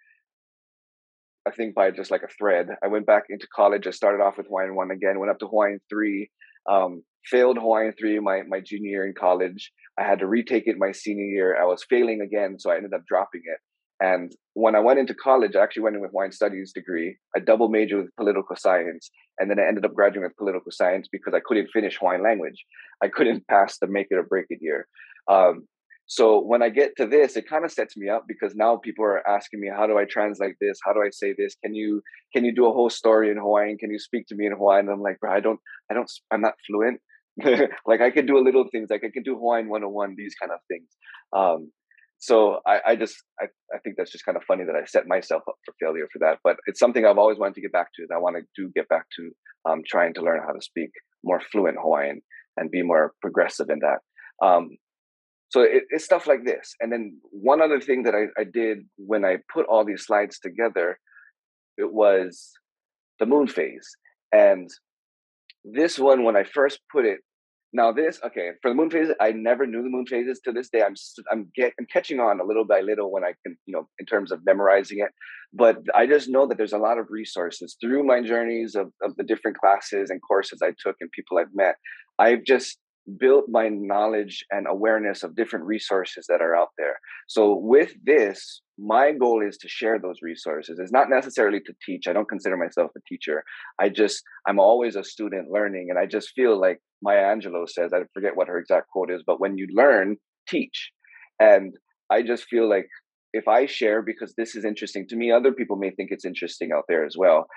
I think by just like a thread. I went back into college. I started off with Hawaiian one again, went up to Hawaiian three, um, failed Hawaiian three my, my junior year in college. I had to retake it my senior year. I was failing again, so I ended up dropping it. And when I went into college, I actually went in with Hawaiian studies degree. I double majored with political science, and then I ended up graduating with political science because I couldn't finish Hawaiian language. I couldn't pass the make it or break it year. Um, so when I get to this, it kind of sets me up because now people are asking me, how do I translate this? How do I say this? Can you can you do a whole story in Hawaiian? Can you speak to me in Hawaiian? And I'm like, bro, I don't, I don't, I'm not fluent. like I can do a little things, like I can do Hawaiian 101, these kind of things. Um, so I, I just I, I think that's just kind of funny that I set myself up for failure for that. But it's something I've always wanted to get back to. And I want to do get back to um, trying to learn how to speak more fluent Hawaiian and be more progressive in that. Um, so it, it's stuff like this and then one other thing that I, I did when i put all these slides together it was the moon phase and this one when i first put it now this okay for the moon phases, i never knew the moon phases to this day. I'm i'm get i'm catching on a little by little when i can you know in terms of memorizing it. But i just know that there's a lot of resources. Through my journeys of, of the different classes and courses i took and people i've met i've just built my knowledge and awareness of different resources that are out there. So with this, my goal is to share those resources. It's not necessarily to teach. I don't consider myself a teacher. I just I'm always a student learning and I just feel like Maya Angelou says, I forget what her exact quote is, but when you learn, teach. And I just feel like if I share because this is interesting to me, other people may think it's interesting out there as well.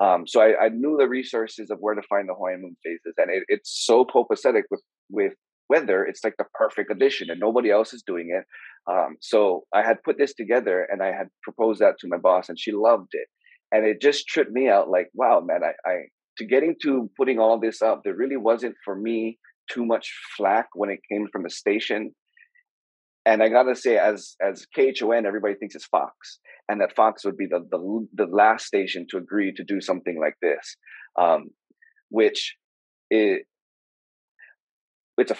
Um, so I, I, knew the resources of where to find the Hawaiian moon phases, and it, it's so copacetic with with weather. It's like the perfect addition, and nobody else is doing it. Um, so I had put this together, and I had proposed that to my boss, and she loved it, and it just tripped me out. Like, wow, man, I, I to getting to putting all this up, there really wasn't for me too much flack when it came from the station and I gotta say, as as KHON, everybody thinks it's Fox, and that Fox would be the the, the last station to agree to do something like this, um, which it it's a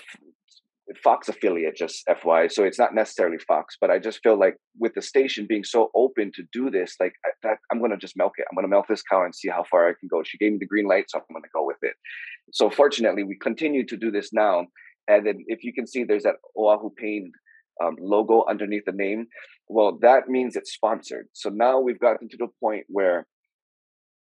Fox affiliate, just FY. So it's not necessarily Fox, but I just feel like with the station being so open to do this, like that, I'm gonna just milk it. I'm gonna milk this cow and see how far I can go. She gave me the green light, so I'm gonna go with it. So fortunately, we continue to do this now. And then if you can see, there's that Oahu pained um, logo underneath the name, well, that means it's sponsored. So now we've gotten to the point where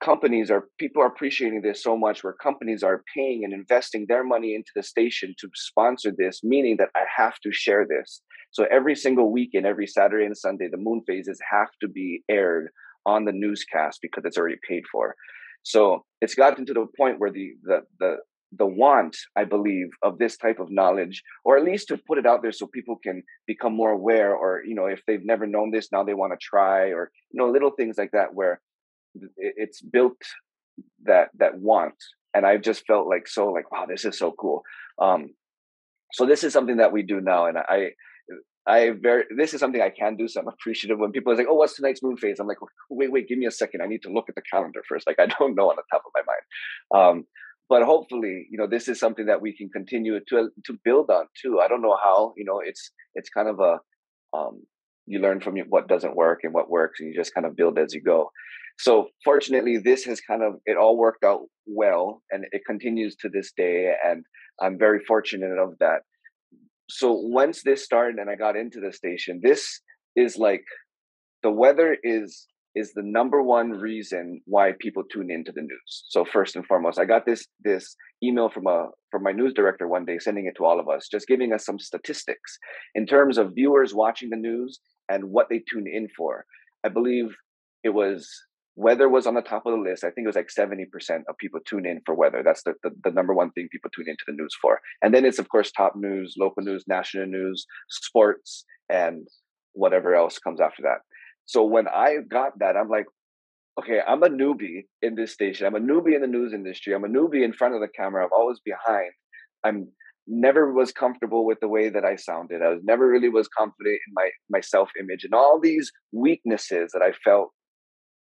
companies are people are appreciating this so much where companies are paying and investing their money into the station to sponsor this meaning that i have to share this so every single weekend every saturday and sunday the moon phases have to be aired on the newscast because it's already paid for so it's gotten to the point where the the the the want, I believe, of this type of knowledge, or at least to put it out there so people can become more aware, or you know, if they've never known this, now they want to try, or you know, little things like that, where it's built that that want, and I've just felt like so like, wow, this is so cool. Um, so this is something that we do now, and I. I very this is something I can do, so I'm appreciative when people are like, "Oh, what's tonight's moon phase?" I'm like, "Wait, wait, give me a second. I need to look at the calendar first. Like, I don't know on the top of my mind." Um, but hopefully you know this is something that we can continue to to build on too. I don't know how you know it's it's kind of a um, you learn from what doesn't work and what works and you just kind of build as you go. So fortunately this has kind of it all worked out well and it continues to this day and i'm very fortunate of that. So once this started and i got into the station this is like the weather is is the number one reason why people tune into the news. So first and foremost, I got this this email from a from my news director one day, sending it to all of us, just giving us some statistics in terms of viewers watching the news and what they tune in for. I believe it was weather was on the top of the list. I think it was like 70% of people tune in for weather. That's the, the, the, number one thing people tune into the news for. And then it's, of course, top news, local news, national news, sports, and whatever else comes after that. So when I got that, I'm like, okay, I'm a newbie in this station. I'm a newbie in the news industry. I'm a newbie in front of the camera. I'm always behind. I'm never was comfortable with the way that I sounded. I was never really was confident in my my self image and all these weaknesses that I felt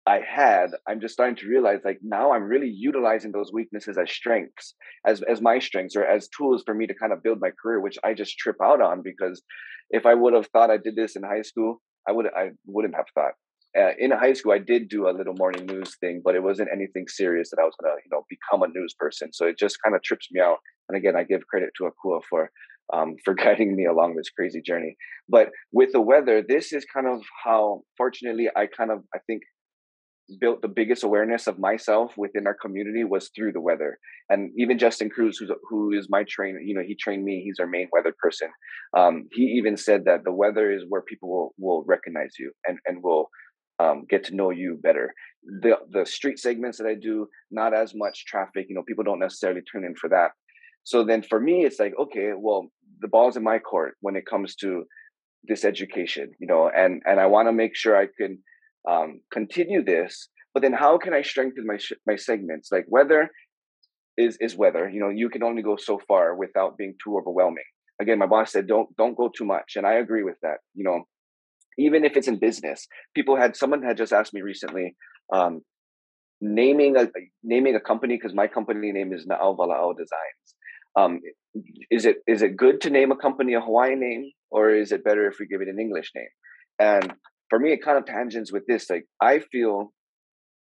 I had. I'm just starting to realize like now I'm really utilizing those weaknesses as strengths, as as my strengths or as tools for me to kind of build my career, which I just trip out on because if I would have thought I did this in high school, I would I wouldn't have thought. Uh, in high school, I did do a little morning news thing, but it wasn't anything serious that I was gonna, you know, become a news person. So it just kind of trips me out. And again, I give credit to Akua for um, for guiding me along this crazy journey. But with the weather, this is kind of how, fortunately, I kind of, I think, built the biggest awareness of myself within our community was through the weather. And even Justin Cruz, who's, who is my trainer, you know, he trained me. He's our main weather person. Um, he even said that the weather is where people will, will recognize you and, and will um, get to know you better. The the street segments that I do, not as much traffic. You know, people don't necessarily tune in for that. So then for me, it's like, okay, well, the ball's in my court when it comes to this education, you know, and and I want to make sure I can um, continue this. But then, how can I strengthen my my segments? Like weather is is weather. You know, you can only go so far without being too overwhelming. Again, my boss said, don't don't go too much, and I agree with that. You know, even if it's in business, people had someone had just asked me recently. Um, naming a naming a company because my company name is Na'au Wala'au Designs um, is it is it good to name a company a Hawaiian name, or is it better if we give it an English name? And for me, it kind of tangents with this. Like I feel,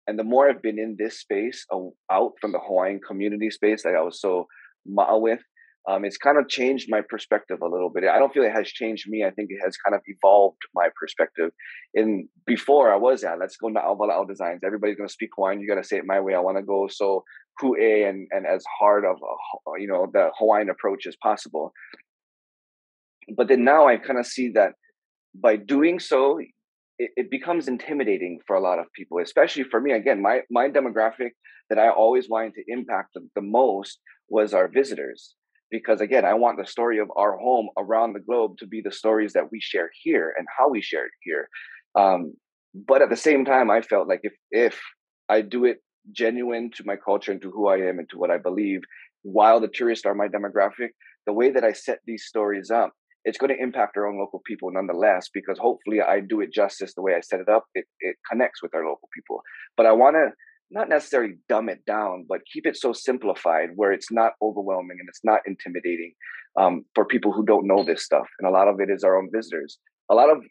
and the more I've been in this space, uh, out from the Hawaiian community space that I was so ma'a with, um, it's kind of changed my perspective a little bit. I don't feel it has changed me. I think it has kind of evolved my perspective. In before I was yeah, let's go to Alvala Designs. Everybody's gonna speak Hawaiian. You gotta say it my way. I want to go so Ku'e and and as hard of a, you know the Hawaiian approach as possible. But then now I kind of see that by doing so, it, it, becomes intimidating for a lot of people, especially for me. Again, my my demographic that I always wanted to impact the, the most was our visitors because again i want the story of our home around the globe to be the stories that we share here and how we share it here um, but at the same time i felt like if if i do it genuine to my culture and to who i am and to what i believe while the tourists are my demographic the way that i set these stories up it's going to impact our own local people nonetheless because hopefully i do it justice the way i set it up it, it connects with our local people but i want to not necessarily dumb it down, but keep it so simplified where it's not overwhelming and it's not intimidating um, for people who don't know this stuff. And a lot of it is our own visitors. A lot of,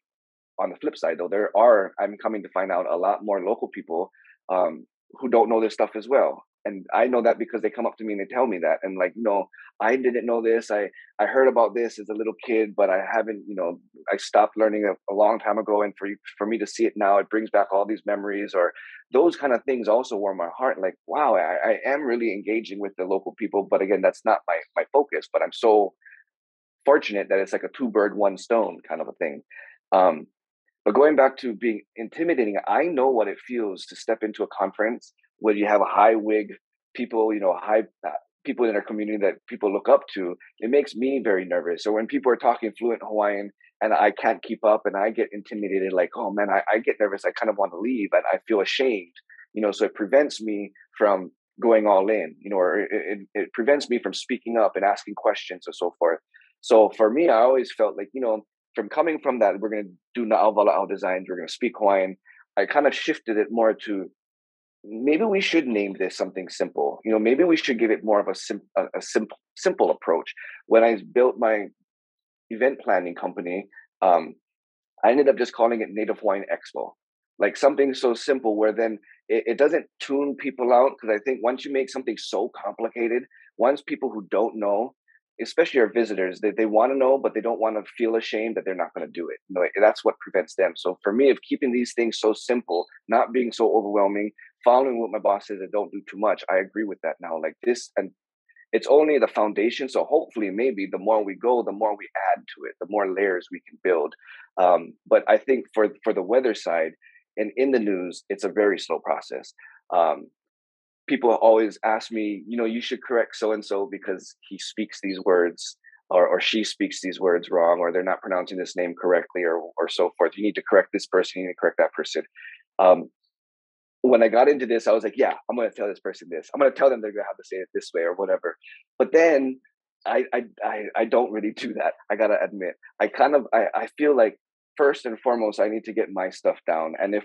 on the flip side though, there are, I'm coming to find out a lot more local people um, who don't know this stuff as well and I know that because they come up to me and they tell me that, and like, no, I didn't know this. I I heard about this as a little kid, but I haven't, you know, I stopped learning a, a long time ago, and for for me to see it now, it brings back all these memories, or those kind of things also warm my heart. Like, wow, I, I am really engaging with the local people, but again, that's not my my focus. But I'm so fortunate that it's like a two bird one stone kind of a thing. Um, but going back to being intimidating, I know what it feels to step into a conference where you have a high wig people, you know, high uh, people in our community that people look up to, it makes me very nervous. So when people are talking fluent Hawaiian and I can't keep up and I get intimidated, like, oh man, I, I get nervous. I kind of want to leave and I feel ashamed, you know, so it prevents me from going all in, you know, or it, it, it prevents me from speaking up and asking questions and so forth. So for me, I always felt like, you know, from coming from that, we're going to do Na'au Wala'au designs, we're going to speak Hawaiian. I kind of shifted it more to maybe we should name this something simple. You know, maybe we should give it more of a, sim- a, a simple simple approach. When I built my event planning company, um, I ended up just calling it Native Hawaiian Expo. Like something so simple where then it, it doesn't tune people out because I think once you make something so complicated, once people who don't know especially our visitors, they, they want to know, but they don't want to feel ashamed that they're not going to do it. You know, that's what prevents them. So for me, of keeping these things so simple, not being so overwhelming, following what my boss says and don't do too much, I agree with that now. Like this, and it's only the foundation. So hopefully, maybe the more we go, the more we add to it, the more layers we can build. Um, but I think for for the weather side and in the news, it's a very slow process. Um, people always ask me, you know, you should correct so and so because he speaks these words or, or she speaks these words wrong or they're not pronouncing this name correctly or or so forth. You need to correct this person, you need to correct that person. Um, when I got into this, I was like, yeah, I'm going to tell this person this. I'm going to tell them they're going to have to say it this way or whatever. But then I, I, I, I don't really do that. I got to admit, I kind of, I, I feel like first and foremost, I need to get my stuff down. And if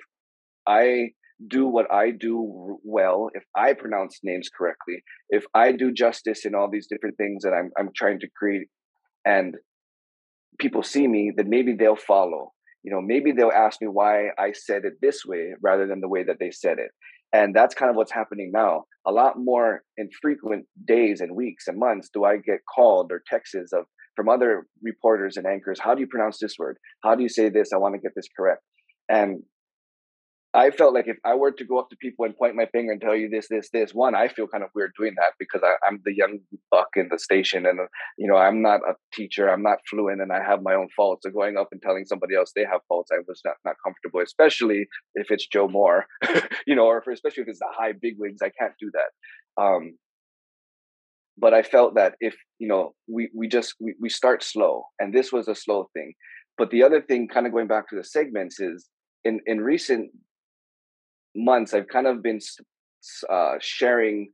I do what I do well, if I pronounce names correctly, if I do justice in all these different things that I'm I'm trying to create, and people see me, then maybe they'll follow. You know, maybe they'll ask me why I said it this way rather than the way that they said it. And that's kind of what's happening now. A lot more infrequent days and weeks and months do I get called or texts of from other reporters and anchors. How do you pronounce this word? How do you say this? I want to get this correct. And I felt like if I were to go up to people and point my finger and tell you this, this, this, one, I feel kind of weird doing that because I, am the young buck in the station, and you know I'm not a teacher, I'm not fluent, and I have my own faults. So going up and telling somebody else they have faults, I was not not comfortable, especially if it's Joe Moore, you know, or if, especially if it's the high big bigwigs. I can't do that. Um, but I felt that if you know we we just we, we start slow, and this was a slow thing. But the other thing, kind of going back to the segments, is in in recent months, I've kind of been uh, sharing.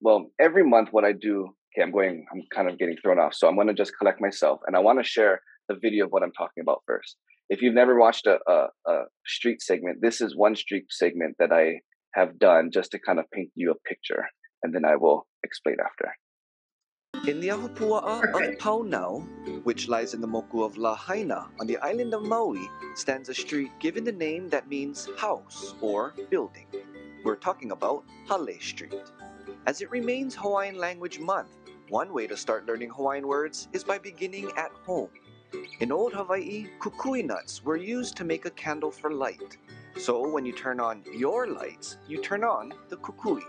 Well, every month, what I do. Okay, I'm going. I'm kind of getting thrown off, so I'm going to just collect myself, and I want to share the video of what I'm talking about first. If you've never watched a, a, a street segment, this is one street segment that I have done just to kind of paint you a picture, and then I will explain after. In the Ahupua'a of Paunau, which lies in the moku of Lahaina on the island of Maui, stands a street given the name that means house or building. We're talking about Hale Street. As it remains Hawaiian Language Month, one way to start learning Hawaiian words is by beginning at home. In old Hawaii, kukui nuts were used to make a candle for light. So when you turn on your lights, you turn on the kukui.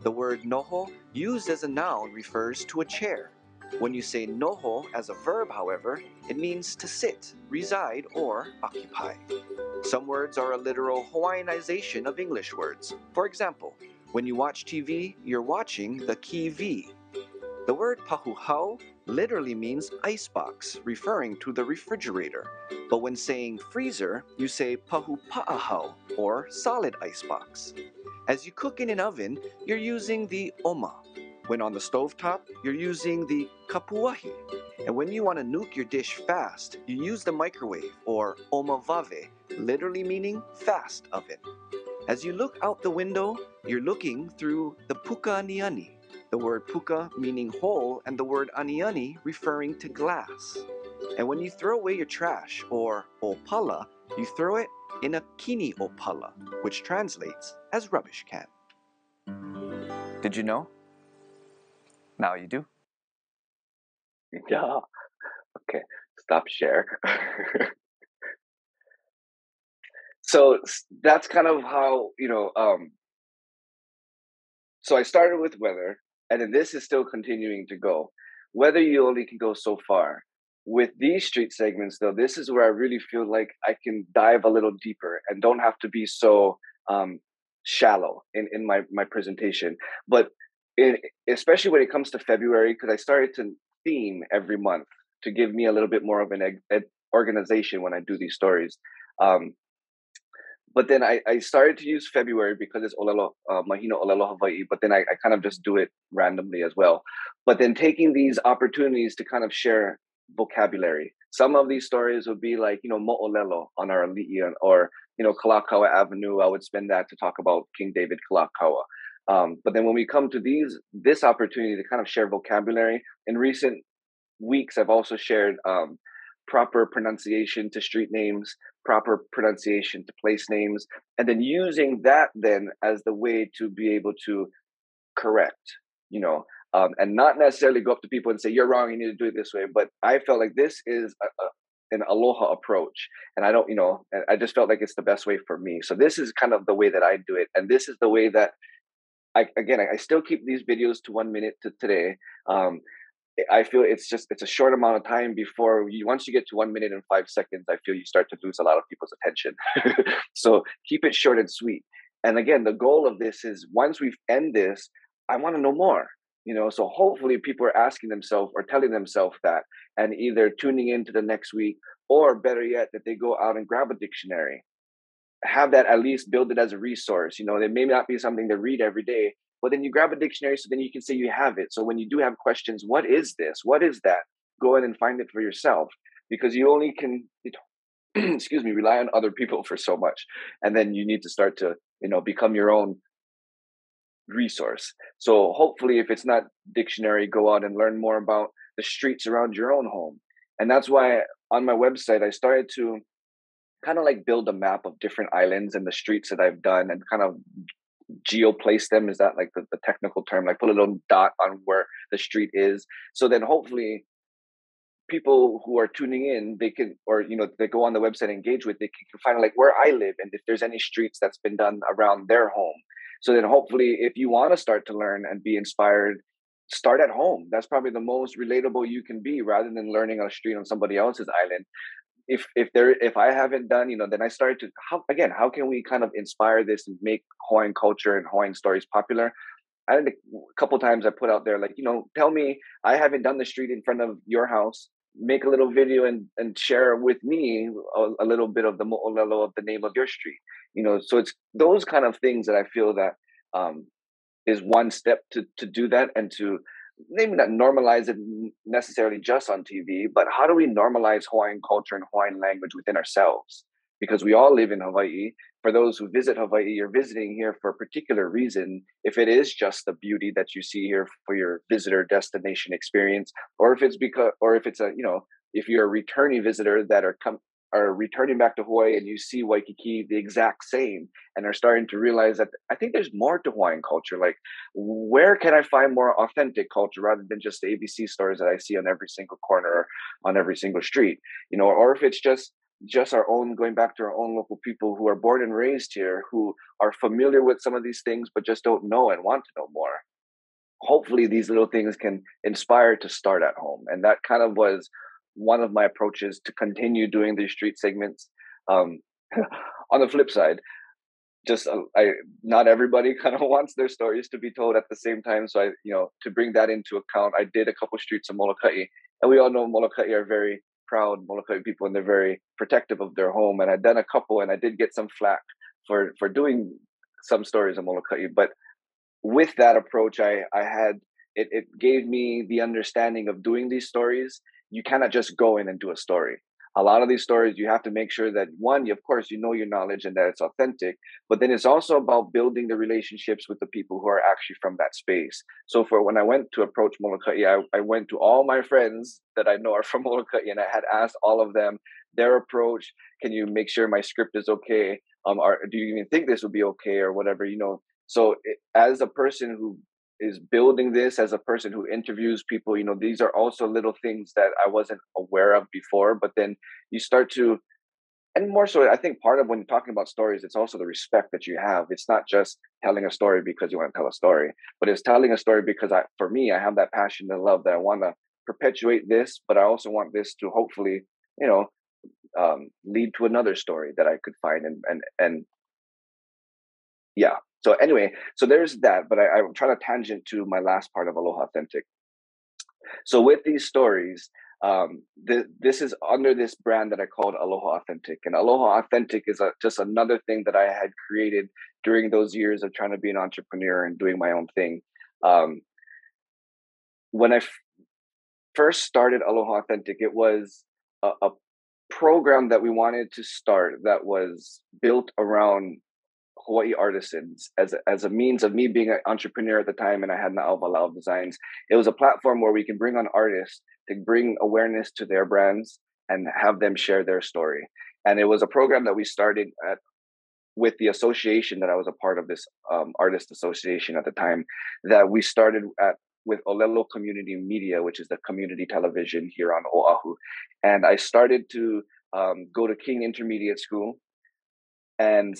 The word noho, used as a noun, refers to a chair. When you say noho as a verb, however, it means to sit, reside, or occupy. Some words are a literal Hawaiianization of English words. For example, when you watch TV, you're watching the kiwi. The word pahuhau literally means icebox, referring to the refrigerator. But when saying freezer, you say pahupa'ahau, or solid icebox. As you cook in an oven, you're using the oma. When on the stove top, you're using the kapuahi. And when you want to nuke your dish fast, you use the microwave or omavave, literally meaning fast oven. As you look out the window, you're looking through the puka aniani, the word puka meaning hole and the word aniani referring to glass. And when you throw away your trash or opala, you throw it in a kini opala, which translates as rubbish can. Did you know? Now you do. Yeah. Okay. Stop share. so that's kind of how, you know, um so I started with weather and this is still continuing to go. Whether you only can go so far. With these street segments though this is where i really feel like i can dive a little deeper and don't have to be so um, shallow in, in my, my presentation. But in, especially when it comes to february because i started to theme every month to give me a little bit more of an organization when i do these stories. Um, but then I, I started to use February because it's Olelo, uh, Mahina Olelo Hawaii, but then I, I kind of just do it randomly as well. But then taking these opportunities to kind of share vocabulary. Some of these stories would be like, you know, Mo'olelo on our Ali'i or, you know, Kalakaua Avenue. I would spend that to talk about King David Kalakaua. Um, but then when we come to these, this opportunity to kind of share vocabulary, in recent weeks, I've also shared um, proper pronunciation to street names, proper pronunciation to place names, and then using that then as the way to be able to correct, you know, um, and not necessarily go up to people and say you're wrong you need to do it this way but i felt like this is a, a, an aloha approach and i don't you know i just felt like it's the best way for me. So this is kind of the way that i do it and this is the way that i again i, still keep these videos to one minute to today um, I feel it's just it's a short amount of time before you once you get to one minute and five seconds, I feel you start to lose a lot of people's attention. so keep it short and sweet. And again, the goal of this is once we end this, I want to know more you know so hopefully people are asking themselves or telling themselves that and either tuning into the next week or better yet that they go out and grab a dictionary have that at least build it as a resource you know it may not be something to read every day then you grab a dictionary so then you can say you have it so when you do have questions what is this what is that go in and find it for yourself because you only can you know, excuse me rely on other people for so much and then you need to start to you know become your own resource. So hopefully, if it's not dictionary, go out and learn more about the streets around your own home. And that's why on my website, I started to kind of like build a map of different islands and the streets that I've done and kind of geo place them. Is that like the, the technical term? Like put a little dot on where the street is. So then hopefully people who are tuning in, they can, or you know, they go on the website engage with, they can find like where I live and if there's any streets that's been done around their home. So then, hopefully, if you want to start to learn and be inspired, start at home. That's probably the most relatable you can be, rather than learning on a street on somebody else's island. If if there if I haven't done, you know, then I started to how again, how can we kind of inspire this and make Hawaiian culture and Hawaiian stories popular? I had a couple times I put out there like, you know, tell me I haven't done the street in front of your house. Make a little video and and share with me a, a little bit of the mo'olelo of the name of your street. You know, so it's those kind of things that I feel that um, is one step to to do that and to maybe not normalize it necessarily just on TV, but how do we normalize Hawaiian culture and Hawaiian language within ourselves? Because we all live in Hawaii. For those who visit Hawaii, you're visiting here for a particular reason. If it is just the beauty that you see here for your visitor destination experience, or if it's because, or if it's a, you know, if you're a returning visitor that are come are returning back to Hawaii and you see Waikiki the exact same and are starting to realize that I think there's more to Hawaiian culture. Like, where can I find more authentic culture rather than just the ABC stores that I see on every single corner, on every single street? You know, or if it's just just our own going back to our own local people who are born and raised here who are familiar with some of these things but just don't know and want to know more hopefully these little things can inspire to start at home and that kind of was one of my approaches to continue doing these street segments. Um, on the flip side, just uh, I not everybody kind of wants their stories to be told at the same time. So I, you know, to bring that into account, I did a couple streets of Molokai, and we all know Molokai are very proud Molokai people, and they're very protective of their home. And I'd done a couple, and I did get some flack for for doing some stories of Molokai. But with that approach, I I had it, it gave me the understanding of doing these stories you cannot just go in and do a story. A lot of these stories, you have to make sure that one, you of course, you know your knowledge and that it's authentic, but then it's also about building the relationships with the people who are actually from that space. So for when I went to approach Molokai, I, I went to all my friends that I know are from Molokai and I had asked all of them their approach. Can you make sure my script is okay? Um, or do you even think this would be okay or whatever, you know? So it, as a person who is building this as a person who interviews people you know these are also little things that i wasn't aware of before but then you start to and more so i think part of when you're talking about stories it's also the respect that you have. It's not just telling a story because you want to tell a story but it's telling a story because i for me i have that passion and love that i want to perpetuate this but i also want this to hopefully you know um, lead to another story that i could find and and and yeah so anyway, so there's that, but I, I'm trying to tangent to my last part of Aloha Authentic. So with these stories, um, th- this is under this brand that I called Aloha Authentic, and Aloha Authentic is a, just another thing that I had created during those years of trying to be an entrepreneur and doing my own thing. Um, when I f- first started Aloha Authentic, it was a, a program that we wanted to start that was built around Hawaii artisans as a, as a means of me being an entrepreneur at the time, and I had Na'au Designs. It was a platform where we can bring on artists to bring awareness to their brands and have them share their story. And it was a program that we started at, with the association that I was a part of, this um, artist association at the time, that we started at with Olelo Community Media, which is the community television here on Oahu. And I started to um, go to King Intermediate School and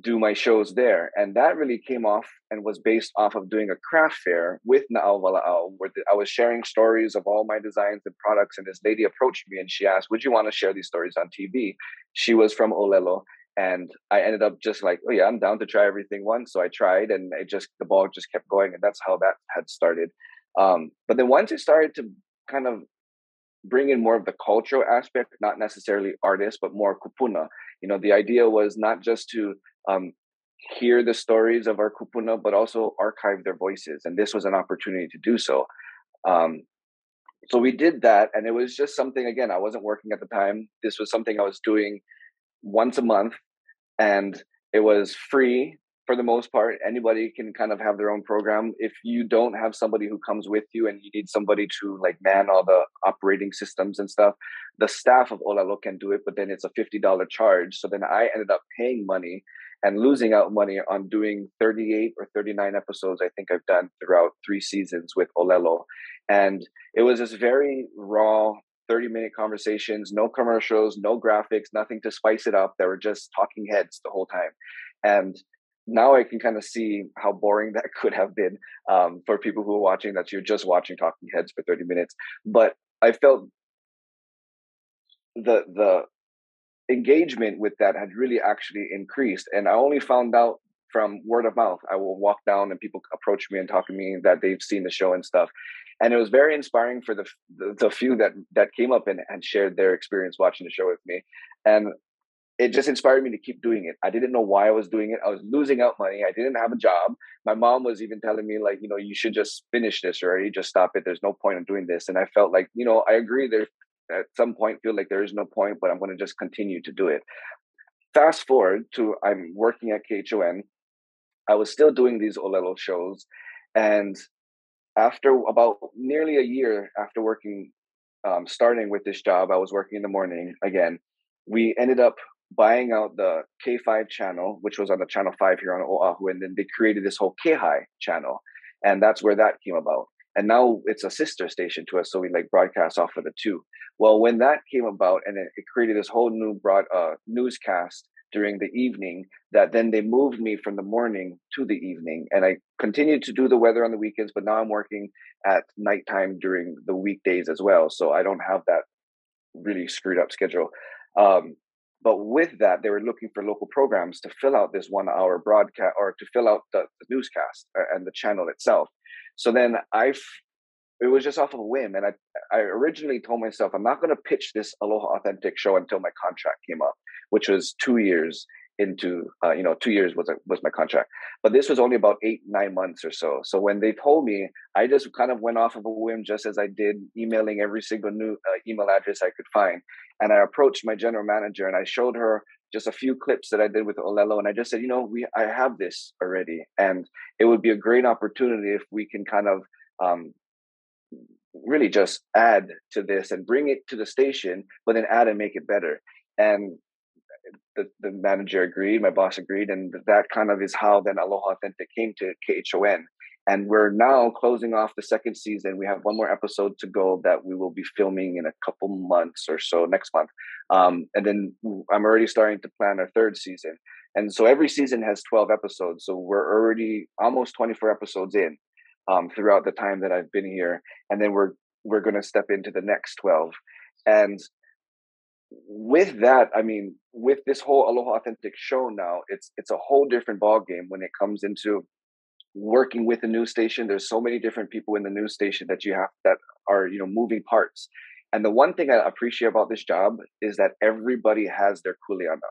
do my shows there. And that really came off and was based off of doing a craft fair with Na'au Wala'au, where I was sharing stories of all my designs and products. And this lady approached me and she asked, Would you want to share these stories on TV? She was from Olelo. And I ended up just like, oh yeah, I'm down to try everything once. So I tried, and it just the ball just kept going, and that's how that had started. Um, but then once it started to kind of bring in more of the cultural aspect, not necessarily artists, but more kupuna. You know, the idea was not just to um, hear the stories of our kupuna, but also archive their voices. And this was an opportunity to do so. Um, so we did that, and it was just something. Again, I wasn't working at the time. This was something I was doing once a month, and it was free for the most part. Anybody can kind of have their own program. If you don't have somebody who comes with you, and you need somebody to like man all the operating systems and stuff, the staff of Olelo can do it. But then it's a fifty dollar charge. So then I ended up paying money and losing out money on doing 38 or 39 episodes i think i've done throughout three seasons with olelo and it was this very raw 30 minute conversations, no commercials, no graphics, nothing to spice it up. They were just talking heads the whole time. And now I can kind of see how boring that could have been um, for people who are watching that you're just watching talking heads for 30 minutes. But I felt the the engagement with that had really actually increased. And I only found out from word of mouth. I will walk down and people approach me and talk to me that they've seen the show and stuff. And it was very inspiring for the the, the few that that came up and, and shared their experience watching the show with me. And it just inspired me to keep doing it. I didn't know why I was doing it. I was losing out money. I didn't have a job. My mom was even telling me like, you know, you should just finish this or you Just stop it. There's no point in doing this. And I felt like, you know, I agree. There at some point feel like there is no point, but I'm going to just continue to do it. Fast forward to I'm working at KHON. I was still doing these Olelo shows, and after about nearly a year after working, um, starting with this job, I was working in the morning again. We ended up buying out the K5 channel, which was on the channel five here on Oahu, and then they created this whole K-High channel, and that's where that came about. And now it's a sister station to us, so we like broadcast off of the two. Well, when that came about, and it, it created this whole new broad uh, newscast during the evening, that then they moved me from the morning to the evening, and I continued to do the weather on the weekends. But now I'm working at nighttime during the weekdays as well, so I don't have that really screwed up schedule. Um, but with that, they were looking for local programs to fill out this one hour broadcast or to fill out the, the newscast and the channel itself. So then I've it was just off of a whim. And I, I originally told myself, I'm not going to pitch this Aloha Authentic show until my contract came up, which was two years into, uh, you know, two years was, a, was my contract. But this was only about eight, nine months or so. So when they told me, I just kind of went off of a whim, just as I did emailing every single new uh, email address I could find. And I approached my general manager and I showed her just a few clips that I did with Olelo, and I just said, you know, we I have this already, and it would be a great opportunity if we can kind of um, really just add to this and bring it to the station, but then add and make it better. And the, the manager agreed, my boss agreed, and that kind of is how then Aloha Authentic came to KHON. And we're now closing off the second season. We have one more episode to go that we will be filming in a couple months or so next month. Um, and then I'm already starting to plan our third season. And so every season has 12 episodes. So we're already almost 24 episodes in um, throughout the time that I've been here. And then we're we're going to step into the next 12. And with that, I mean, with this whole Aloha Authentic show now, it's it's a whole different ball game when it comes into working with a news station there's so many different people in the news station that you have that are you know moving parts. And the one thing i appreciate about this job is that everybody has their kuleana.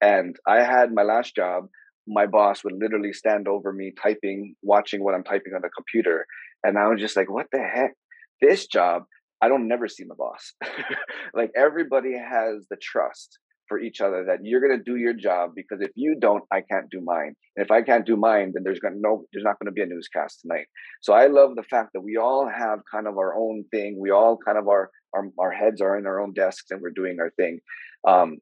And i had my last job my boss would literally stand over me typing watching what i'm typing on the computer. And i was just like what the heck? This job i don't never see my boss. Like everybody has the trust for each other that you're going to do your job because if you don't i can't do mine. And if i can't do mine then there's going to no there's not going to be a newscast tonight. So i love the fact that we all have kind of our own thing. We all kind of our our, our heads are in our own desks and we're doing our thing. Um,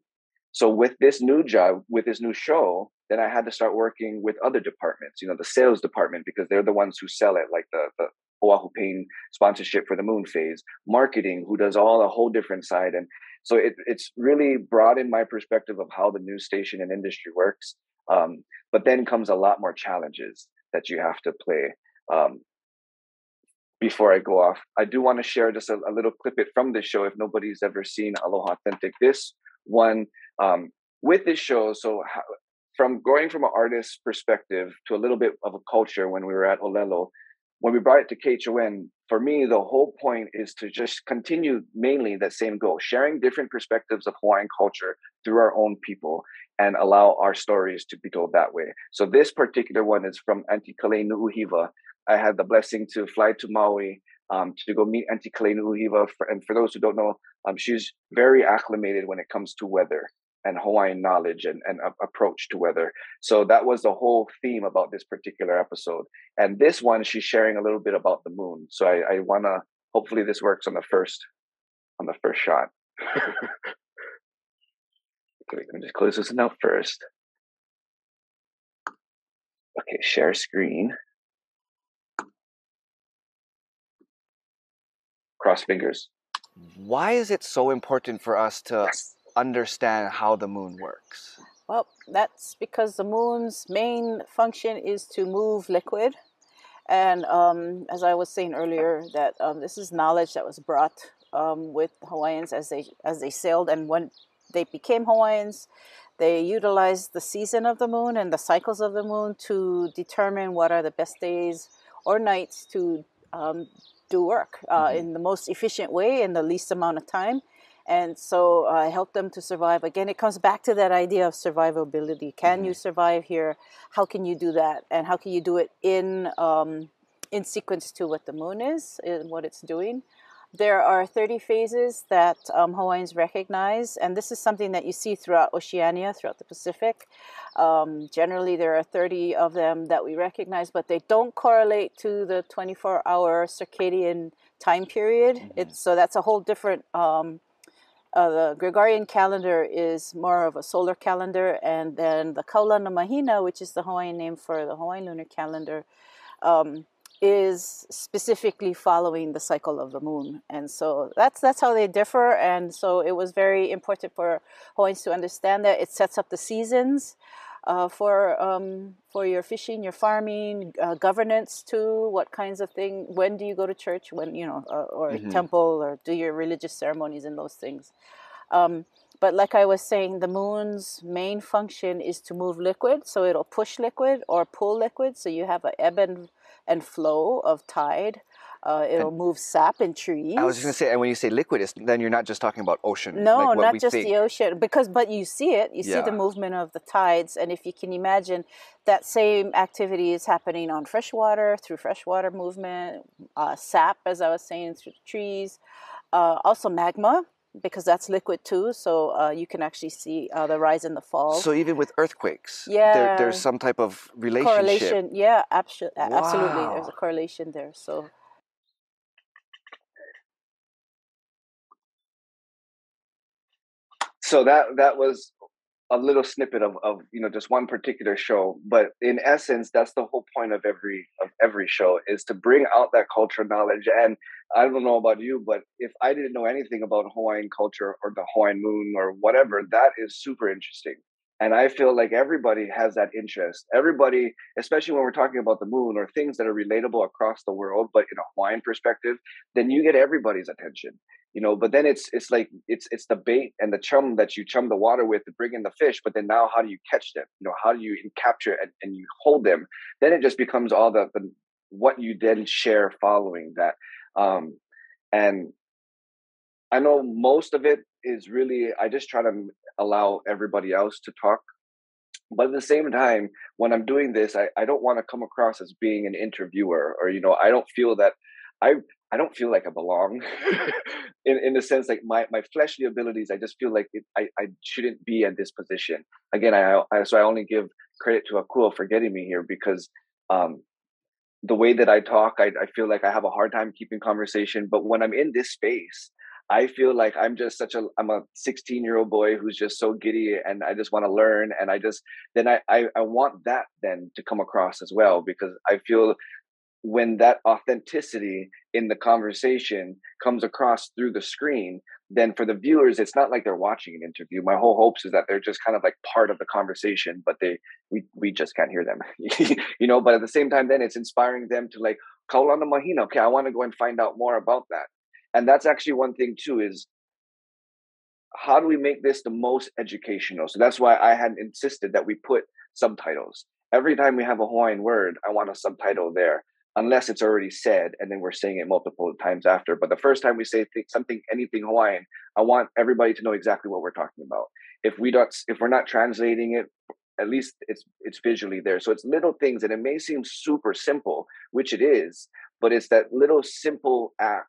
so with this new job with this new show then i had to start working with other departments you know the sales department because they're the ones who sell it like the, the Oahu pain sponsorship for the moon phase, marketing, who does all a whole different side. And so it, it's really broadened my perspective of how the news station and industry works. Um, but then comes a lot more challenges that you have to play. Um, before I go off, I do want to share just a, a little clip it from this show if nobody's ever seen Aloha Authentic. This one um, with this show, so how, from going from an artist's perspective to a little bit of a culture when we were at Olelo, when we brought it to KHON, for me, the whole point is to just continue mainly that same goal, sharing different perspectives of Hawaiian culture through our own people and allow our stories to be told that way. So this particular one is from Auntie Kalei Nu'uhiwa. I had the blessing to fly to Maui um, to go meet Auntie Kalei Nu'uhiwa. And for those who don't know, um, she's very acclimated when it comes to weather and Hawaiian knowledge and, and approach to weather. So that was the whole theme about this particular episode. And this one, she's sharing a little bit about the moon. So I, I want to, hopefully this works on the first, on the first shot. okay, let me just close this out first. Okay, share screen. Cross fingers. Why is it so important for us to understand how the moon works? Well, that's because the moon's main function is to move liquid. And um, as I was saying earlier, that um, this is knowledge that was brought um, with Hawaiians as they as they sailed, and when they became Hawaiians, they utilized the season of the moon and the cycles of the moon to determine what are the best days or nights to um, do work uh, mm-hmm. in the most efficient way in the least amount of time. And so I uh, help them to survive. Again, it comes back to that idea of survivability. Can mm-hmm. you survive here? How can you do that? And how can you do it in um, in sequence to what the moon is and what it's doing? There are 30 phases that um, Hawaiians recognize, and this is something that you see throughout Oceania, throughout the Pacific. Um, generally, there are 30 of them that we recognize, but they don't correlate to the 24 hour circadian time period. Mm-hmm. It's, so that's a whole different. Um, uh, the Gregorian calendar is more of a solar calendar, and then the Kaulana Mahina, which is the Hawaiian name for the Hawaiian lunar calendar, um, is specifically following the cycle of the moon, and so that's that's how they differ. And so it was very important for Hawaiians to understand that it sets up the seasons uh, for um, for your fishing, your farming, uh, governance too. What kinds of thing? When do you go to church? When you know, uh, or mm-hmm. temple, or do your religious ceremonies and those things. Um, but like I was saying, the moon's main function is to move liquid, so it'll push liquid or pull liquid. So you have an ebb and and flow of tide. Uh, it'll and move sap in trees. I was just gonna say, and when you say liquid, then you're not just talking about ocean. No, like not just think. the ocean, because but you see it. You yeah. see the movement of the tides, and if you can imagine, that same activity is happening on freshwater through freshwater movement, uh, sap, as I was saying, through trees, uh, also magma because that's liquid too, so uh, you can actually see uh, the rise and the fall. So even with earthquakes, yeah, there, there's some type of relationship. Correlation, yeah, abso- wow. absolutely. There's a correlation there. So. So that that was a little snippet of, of you know just one particular show but in essence that's the whole point of every of every show is to bring out that cultural knowledge. And i don't know about you but if i didn't know anything about hawaiian culture or the hawaiian moon or whatever that is super interesting and i feel like everybody has that interest. Everybody especially when we're talking about the moon or things that are relatable across the world but in a hawaiian perspective then you get everybody's attention you know? But then it's it's like it's it's the bait and the chum that you chum the water with to bring in the fish but then now how do you catch them? You know how do you capture and, and you hold them? Then it just becomes all the, the what you then share following that um and i know most of it is really i just try to allow everybody else to talk but at the same time when i'm doing this i, I don't want to come across as being an interviewer or you know i don't feel that I I don't feel like I belong in in the sense like my my fleshly abilities. I just feel like it, I I shouldn't be in this position. Again, I, I so I only give credit to Akua for getting me here because um the way that I talk, I I feel like I have a hard time keeping conversation. But when I'm in this space, I feel like I'm just such a I'm a 16 year old boy who's just so giddy and I just want to learn and I just then I, I I want that then to come across as well because I feel when that authenticity in the conversation comes across through the screen then for the viewers it's not like they're watching an interview. My whole hopes is that they're just kind of like part of the conversation but they we we just can't hear them you know but at the same time then it's inspiring them to like call on the mahina okay i want to go and find out more about that and that's actually one thing too is how do we make this the most educational so that's why i had insisted that we put subtitles every time we have a hawaiian word i want a subtitle there unless it's already said and then we're saying it multiple times after. But the first time we say something, anything Hawaiian, I want everybody to know exactly what we're talking about. If we don't, if we're not translating it, at least it's it's visually there. So it's little things, and it may seem super simple, which it is, but it's that little simple act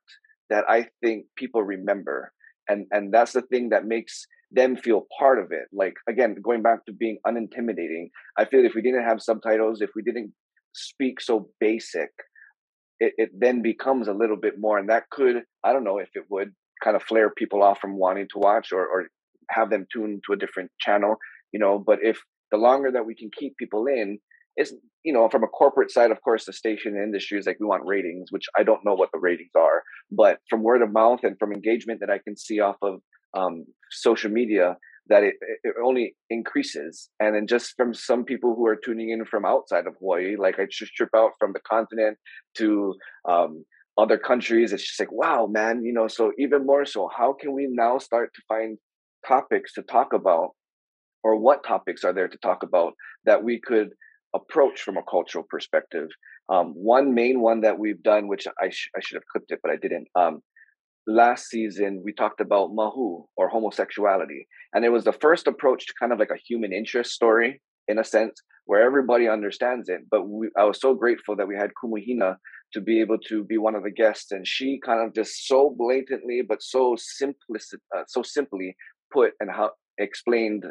that I think people remember, and and that's the thing that makes them feel part of it. Like again, going back to being unintimidating, I feel if we didn't have subtitles, if we didn't speak so basic, it, it then becomes a little bit more. And that could, I don't know if it would kind of flare people off from wanting to watch or, or have them tune to a different channel, you know. But if the longer that we can keep people in, it's you know from a corporate side of course the station industry is like we want ratings which i don't know what the ratings are but from word of mouth and from engagement that i can see off of um, social media that it, it only increases. And then just from some people who are tuning in from outside of hawaii like i just trip out from the continent to um, other countries it's just like wow man you know so even more so how can we now start to find topics to talk about or what topics are there to talk about that we could approach from a cultural perspective. Um, one main one that we've done, which I, sh- I should have clipped it, but I didn't. Um, last season, we talked about mahu or homosexuality. And it was the first approach to kind of like a human interest story in a sense where everybody understands it. But we, I was so grateful that we had Kumu Hina to be able to be one of the guests. And she kind of just so blatantly, but so uh, so simply put and how explained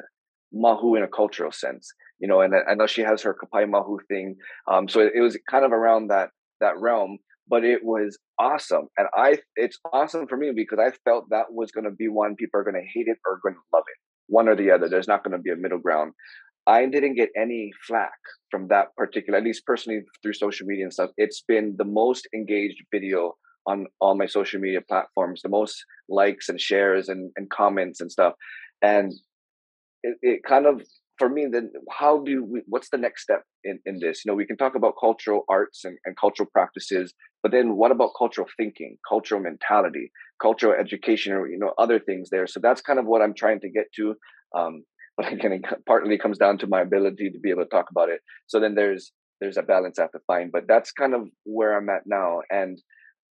mahu in a cultural sense you know, and I know she has her Kapaemahu thing. Um, so it, it was kind of around that that realm, but it was awesome. And I it's awesome for me because I felt that was gonna be one people are gonna hate it or gonna love it. One or the other. There's not gonna be a middle ground. I didn't get any flack from that particular, at least personally through social media and stuff. It's been the most engaged video on all my social media platforms, the most likes and shares and, and comments and stuff. And it, it kind of for me, then how do we, what's the next step in, in this? You know, we can talk about cultural arts and, and cultural practices, but then what about cultural thinking, cultural mentality, cultural education, or, you know, other things there? So that's kind of what I'm trying to get to. Um, but again, it partly comes down to my ability to be able to talk about it. So then there's, there's a balance I have to find, but that's kind of where I'm at now. And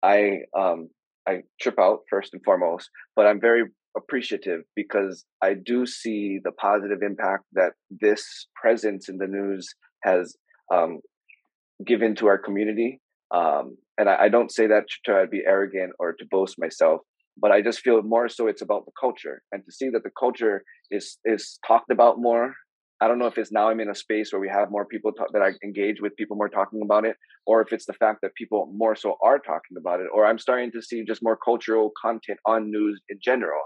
I, um, I trip out first and foremost, but I'm very appreciative because I do see the positive impact that this presence in the news has um, given to our community. Um, and I, I, don't say that to to be arrogant or to boast myself, but I just feel more so it's about the culture and to see that the culture is is talked about more I don't know if it's now I'm in a space where we have more people talk, that I engage with, people more talking about it, or if it's the fact that people more so are talking about it, or I'm starting to see just more cultural content on news in general.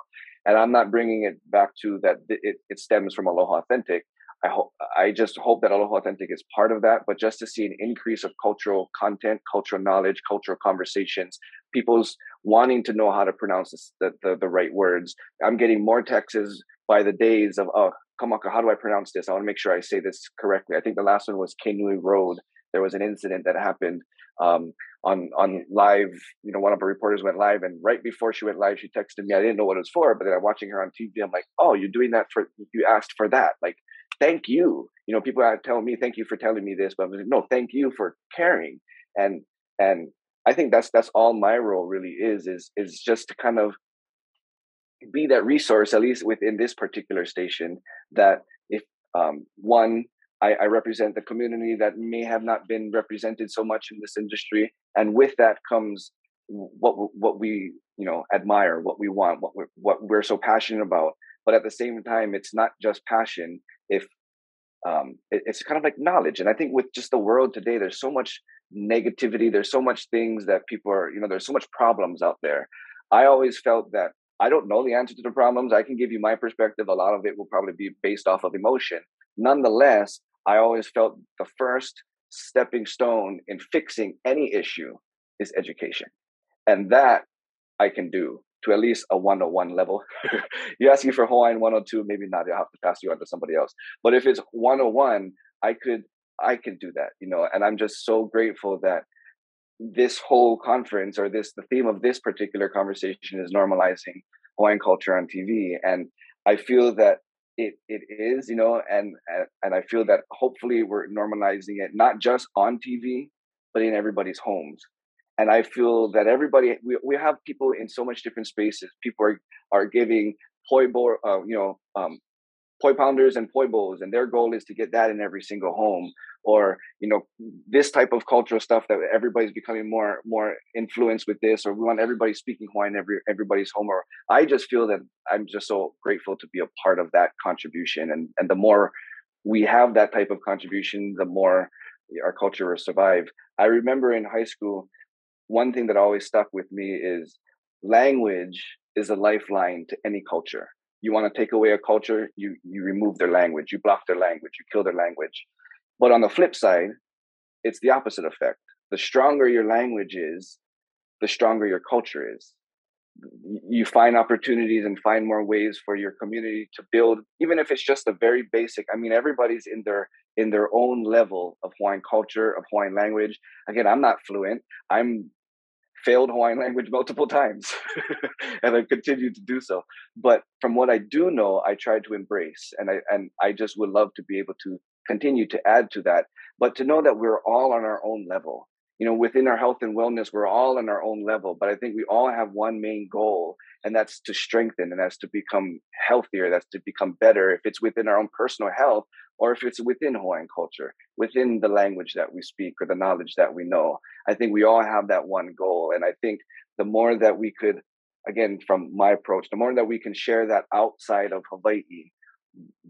And I'm not bringing it back to that it, it stems from Aloha Authentic. I hope I just hope that Aloha Authentic is part of that. But just to see an increase of cultural content, cultural knowledge, cultural conversations, people's wanting to know how to pronounce the, the the right words. I'm getting more texts by the days of oh Kamaka, how do I pronounce this? I want to make sure I say this correctly. I think the last one was Kenui Road. There was an incident that happened um, on on live. You know, one of our reporters went live, and right before she went live, she texted me. I didn't know what it was for, but then I'm watching her on TV. I'm like, oh, you're doing that for you asked for that. Like, thank you. You know, people are telling me, thank you for telling me this, but I'm like, no, thank you for caring. And and I think that's that's all my role really is is is just to kind of be that resource, at least within this particular station, that if um, one, I, I, represent the community that may have not been represented so much in this industry, and with that comes what what we you know admire, what we want, what we're, what we're so passionate about. But at the same time, it's not just passion. If um, it, it's kind of like knowledge, and I think with just the world today, there's so much negativity. There's so much things that people are you know. There's so much problems out there. I always felt that I don't know the answer to the problems. I can give you my perspective. A lot of it will probably be based off of emotion. Nonetheless, I always felt the first stepping stone in fixing any issue is education. And that I can do to at least a 101 level. you ask me for Hawaiian 102, maybe not. I'll have to pass you on to somebody else. But if it's 101, I could I can do that, you know, and I'm just so grateful that this whole conference or this the theme of this particular conversation is normalizing Hawaiian culture on TV, and I feel that it it is, you know, and and I feel that hopefully we're normalizing it not just on TV, but in everybody's homes. And I feel that everybody we we have people in so much different spaces. People are are giving bo, uh, you know, um, poi pounders and poi bowls, and their goal is to get that in every single home or you know this type of cultural stuff that everybody's becoming more more influenced with this or we want everybody speaking hawaiian every everybody's home or i just feel that i'm just so grateful to be a part of that contribution and and the more we have that type of contribution the more our culture will survive. I remember in high school one thing that always stuck with me is language is a lifeline to any culture you want to take away a culture you you remove their language you block their language you kill their language But on the flip side, it's the opposite effect. The stronger your language is, the stronger your culture is. You find opportunities and find more ways for your community to build, even if it's just a very basic. I mean, everybody's in their in their own level of Hawaiian culture, of Hawaiian language. Again, I'm not fluent. I'm failed Hawaiian language multiple times and I continue to do so. But from what I do know, I try to embrace and I and I just would love to be able to continue to add to that. But to know that we're all on our own level. You know, within our health and wellness, we're all on our own level. But I think we all have one main goal, and that's to strengthen and that's to become healthier, that's to become better. If it's within our own personal health, or if it's within Hawaiian culture, within the language that we speak or the knowledge that we know. I think we all have that one goal. And I think the more that we could, again, from my approach, the more that we can share that outside of Hawaii,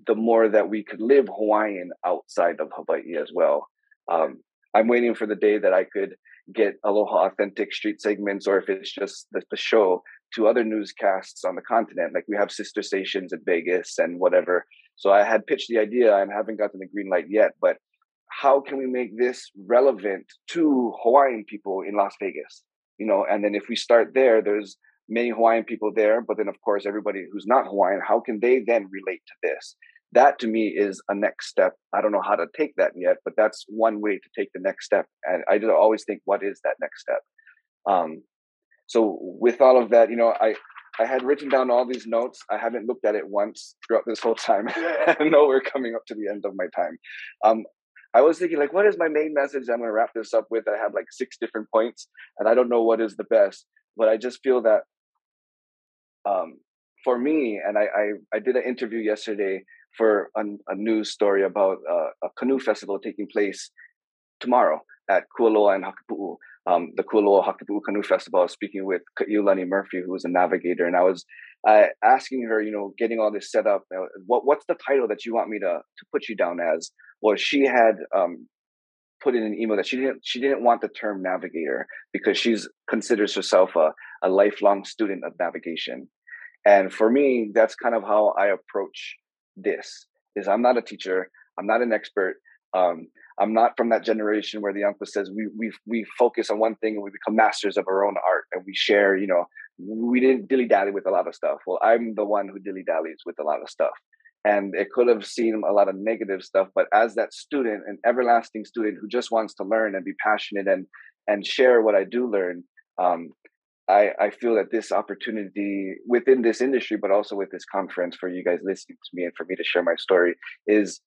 the more that we could live Hawaiian outside of Hawaii as well. Um, I'm waiting for the day that I could get Aloha Authentic street segments, or if it's just the, the show, to other newscasts on the continent. Like we have sister stations in Vegas and whatever. So I had pitched the idea and haven't gotten the green light yet, but how can we make this relevant to Hawaiian people in Las Vegas? You know, and then if we start there, there's many Hawaiian people there, but then of course everybody who's not Hawaiian, how can they then relate to this? That to me is a next step. I don't know how to take that yet, but that's one way to take the next step. And I just always think, what is that next step? Um, so with all of that, you know, I I had written down all these notes. I haven't looked at it once throughout this whole time. I know we're coming up to the end of my time. Um, I was thinking, like, what is my main message? I'm going to wrap this up with. I have like six different points, and I don't know what is the best. But I just feel that um, for me, and I, I, I did an interview yesterday for a, a news story about uh, a canoe festival taking place tomorrow at Kualoa and Hakipu'u um, the Kualoa Hakipu'u Canoe Festival. I was speaking with Kaiulani Murphy, who was a navigator, and I was uh, asking her, you know, getting all this set up. Uh, what what's the title that you want me to to put you down as? Well, she had um, put in an email that she didn't she didn't want the term navigator because she's considers herself a, a lifelong student of navigation. And for me, that's kind of how I approach this. Is I'm not a teacher, I'm not an expert. Um, I'm not from that generation where the uncle says we we we focus on one thing and we become masters of our own art and we share. You know, we didn't dilly dally with a lot of stuff. Well, I'm the one who dilly dallies with a lot of stuff, and it could have seen a lot of negative stuff. But as that student, an everlasting student who just wants to learn and be passionate and and share what I do learn, um, I, I feel that this opportunity within this industry, but also with this conference for you guys listening to me and for me to share my story is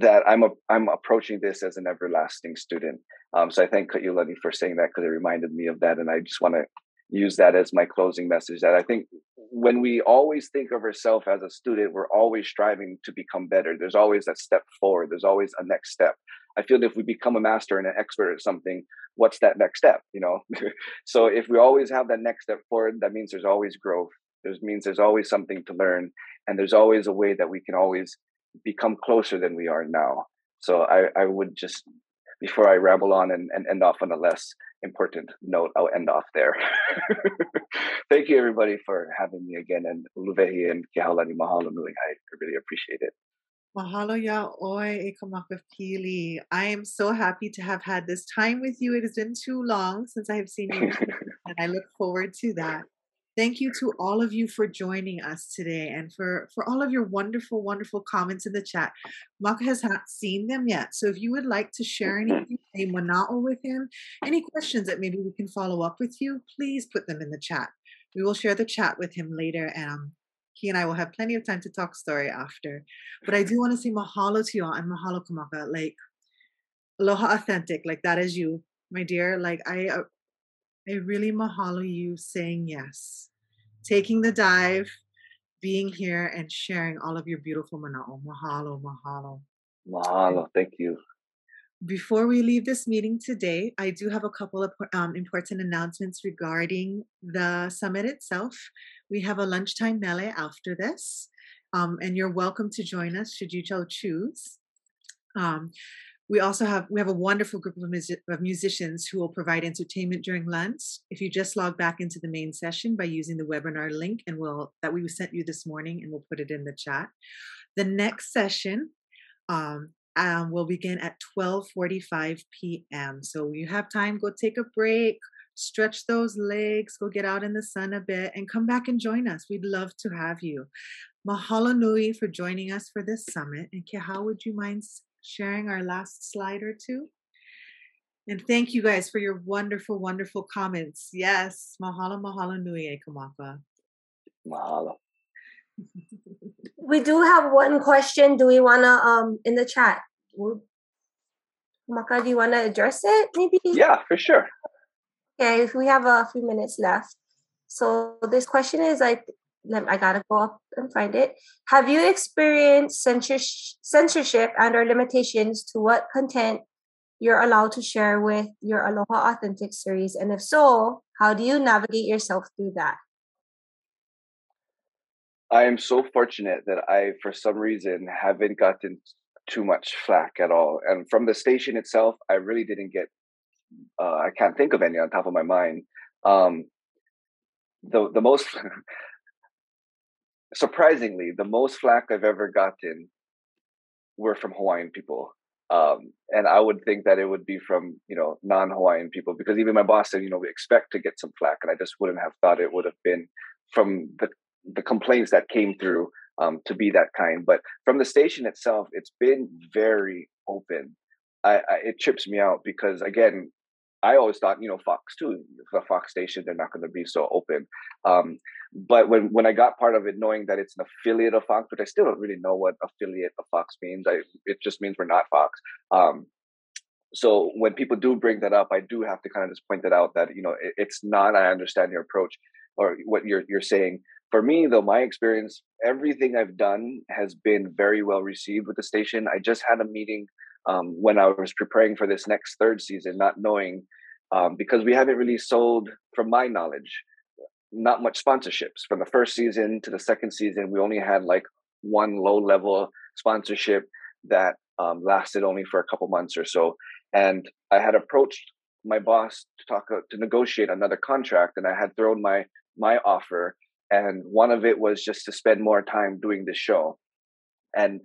that I'm a, I'm approaching this as an everlasting student. Um, so I thank Kaiulani for saying that because it reminded me of that, and I just want to use that as my closing message. That I think when we always think of ourselves as a student, we're always striving to become better. There's always that step forward. There's always a next step. I feel that if we become a master and an expert at something, what's that next step? You know, so if we always have that next step forward, that means there's always growth. There means there's always something to learn, and there's always a way that we can always become closer than we are now. So I, I would just, before I ramble on and, and end off on a less important note, I'll end off there. Thank you, everybody, for having me again. And Uluwehi and Kehaulani Mahalo Nui. I really appreciate it. Mahalo ya oi e I am so happy to have had this time with you. It has been too long since I have seen you, and I look forward to that. Thank you to all of you for joining us today and for, for all of your wonderful, wonderful comments in the chat. Maka has not seen them yet. So if you would like to share anything, a mana'o with him, any questions that maybe we can follow up with you, please put them in the chat. We will share the chat with him later. And um, he and I will have plenty of time to talk story after. But I do want to say mahalo to y'all and mahalo kamaka. Like, aloha authentic. Like, that is you, my dear. Like, I uh, I really mahalo you saying yes, taking the dive, being here, and sharing all of your beautiful mana'o. Mahalo, mahalo. Mahalo. Thank you. Before we leave this meeting today, I do have a couple of um, important announcements regarding the summit itself. We have a lunchtime mele after this, um, and you're welcome to join us should you so choose. Um, we also have we have a wonderful group of, of musicians who will provide entertainment during lunch. If you just log back into the main session by using the webinar link and we'll that we sent you this morning and we'll put it in the chat. The next session um, um, will begin at 12:45 p.m. So you have time, go take a break, stretch those legs, go get out in the sun a bit, and come back and join us. We'd love to have you. Mahalo nui for joining us for this summit. And Keha, would you mind sharing our last slide or two? And thank you guys for your wonderful, wonderful comments. Yes, mahalo, mahalo nui, e Kamaka. Mahalo. we do have one question. Do we wanna um in the chat? Maka, do you wanna address it? Maybe. Yeah, for sure. Okay, if we have a few minutes left. So this question is like I gotta go up and find it. Have you experienced censorship and or limitations to what content you're allowed to share with your Aloha Authentic series? And if so, how do you navigate yourself through that? I am so fortunate that I, for some reason, haven't gotten too much flack at all. And from the station itself, I really didn't get. Uh, I can't think of any on top of my mind. Um, the the most surprisingly, the most flack I've ever gotten were from Hawaiian people. Um, and I would think that it would be from you know non-Hawaiian people because even my boss said you know we expect to get some flack, and I just wouldn't have thought it would have been from the the complaints that came through um, to be that kind. But from the station itself, it's been very open. I, I, it trips me out because again, I always thought you know Fox too, the Fox station, they're not going to be so open. Um, but when when I got part of it, knowing that it's an affiliate of Fox, but I still don't really know what affiliate of Fox means. I it just means we're not Fox. Um, so when people do bring that up, I do have to kind of just point that out that you know it, it's not. I understand your approach or what you're you're saying, for me though my experience everything i've done has been very well received with the station i just had a meeting um, when i was preparing for this next third season not knowing um, because we haven't really sold from my knowledge not much sponsorships. From the first season to the second season we only had like one low level sponsorship that um, lasted only for a couple months or so. And i had approached my boss to talk uh, to negotiate another contract and i had thrown my my offer and one of it was just to spend more time doing the show. And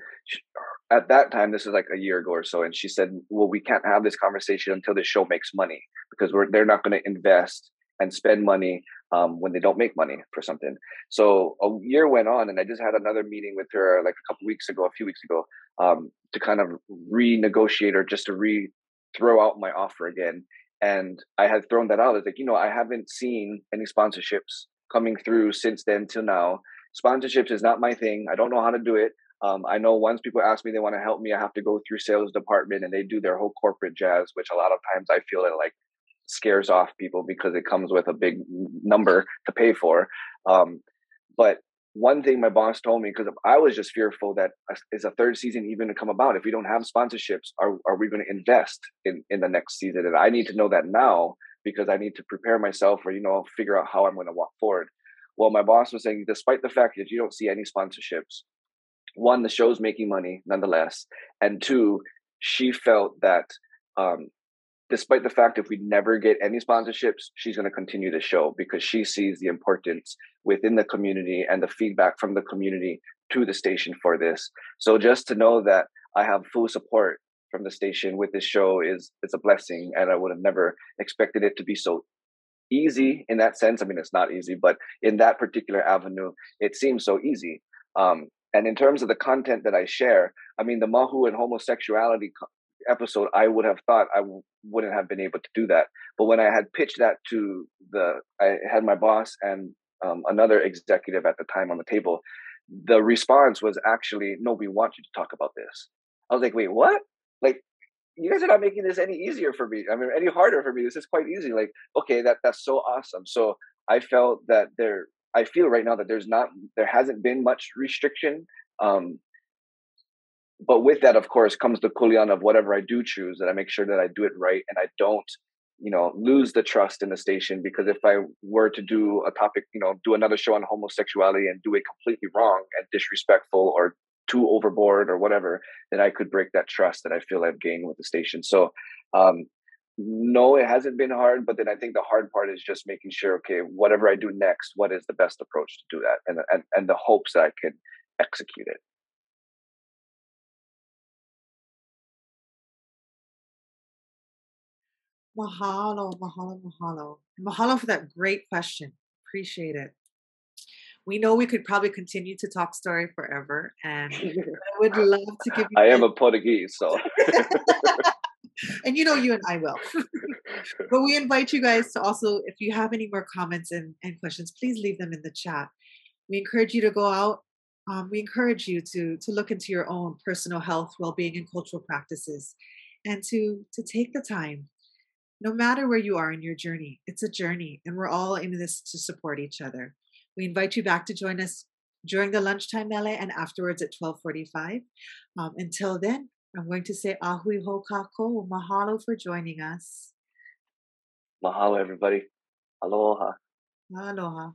at that time this is like a year ago or so and she said well we can't have this conversation until the show makes money because we're they're not going to invest and spend money um, when they don't make money for something so a year went on and i just had another meeting with her like a couple weeks ago a few weeks ago um, to kind of renegotiate or just to re throw out my offer again and i had thrown that out as like you know i haven't seen any sponsorships coming through since then till now. Sponsorships is not my thing. I don't know how to do it. Um, I know once people ask me they want to help me, I have to go through sales department and they do their whole corporate jazz, which a lot of times I feel it like scares off people because it comes with a big number to pay for. Um, but one thing my boss told me because I was just fearful that is a third season even to come about? If we don't have sponsorships, are are we going to invest in in the next season? And I need to know that now because I need to prepare myself or, you know, figure out how I'm going to walk forward. Well, my boss was saying, despite the fact that you don't see any sponsorships, one, the show's making money nonetheless. And two, she felt that um, despite the fact if we never get any sponsorships, she's going to continue the show because she sees the importance within the community and the feedback from the community to the station for this. So just to know that I have full support from the station with this show is is a blessing, and I would have never expected it to be so easy in that sense. I mean, it's not easy, but in that particular avenue, it seems so easy. Um, and in terms of the content that I share, I mean, the Mahu and homosexuality episode, I would have thought I w- wouldn't have been able to do that. But when I had pitched that to the, I had my boss and um, another executive at the time on the table. The response was actually, no, we want you to talk about this. I was like, wait, what? like you guys are not making this any easier for me. I mean, any harder for me. This is quite easy. Like, okay, that that's so awesome. So I felt that there. I feel right now that there's not, there hasn't been much restriction. Um, but with that, of course, comes the kuleana of whatever I do choose. That I make sure that I do it right and I don't, you know, lose the trust in the station. Because if I were to do a topic, you know, do another show on homosexuality and do it completely wrong and disrespectful or too overboard or whatever, then I could break that trust that I feel I've gained with the station. So, um, no, it hasn't been hard, but then I think the hard part is just making sure, okay, whatever I do next, what is the best approach to do that, and and, and the hopes that I can execute it. Mahalo, mahalo, mahalo, mahalo for that great question. Appreciate it. We know we could probably continue to talk story forever, and I would love to give. you I am a Portuguese, so. and you know you and I will. but we invite you guys to also, if you have any more comments and, and questions, please leave them in the chat. We encourage you to go out. Um, we encourage you to to look into your own personal health, well-being, and cultural practices, and to to take the time. No matter where you are in your journey, it's a journey, and we're all in this to support each other. We invite you back to join us during the lunchtime mele and afterwards at 1245. Um, until then, I'm going to say ahui ho kakou. Mahalo for joining us. Mahalo, everybody. Aloha. Aloha.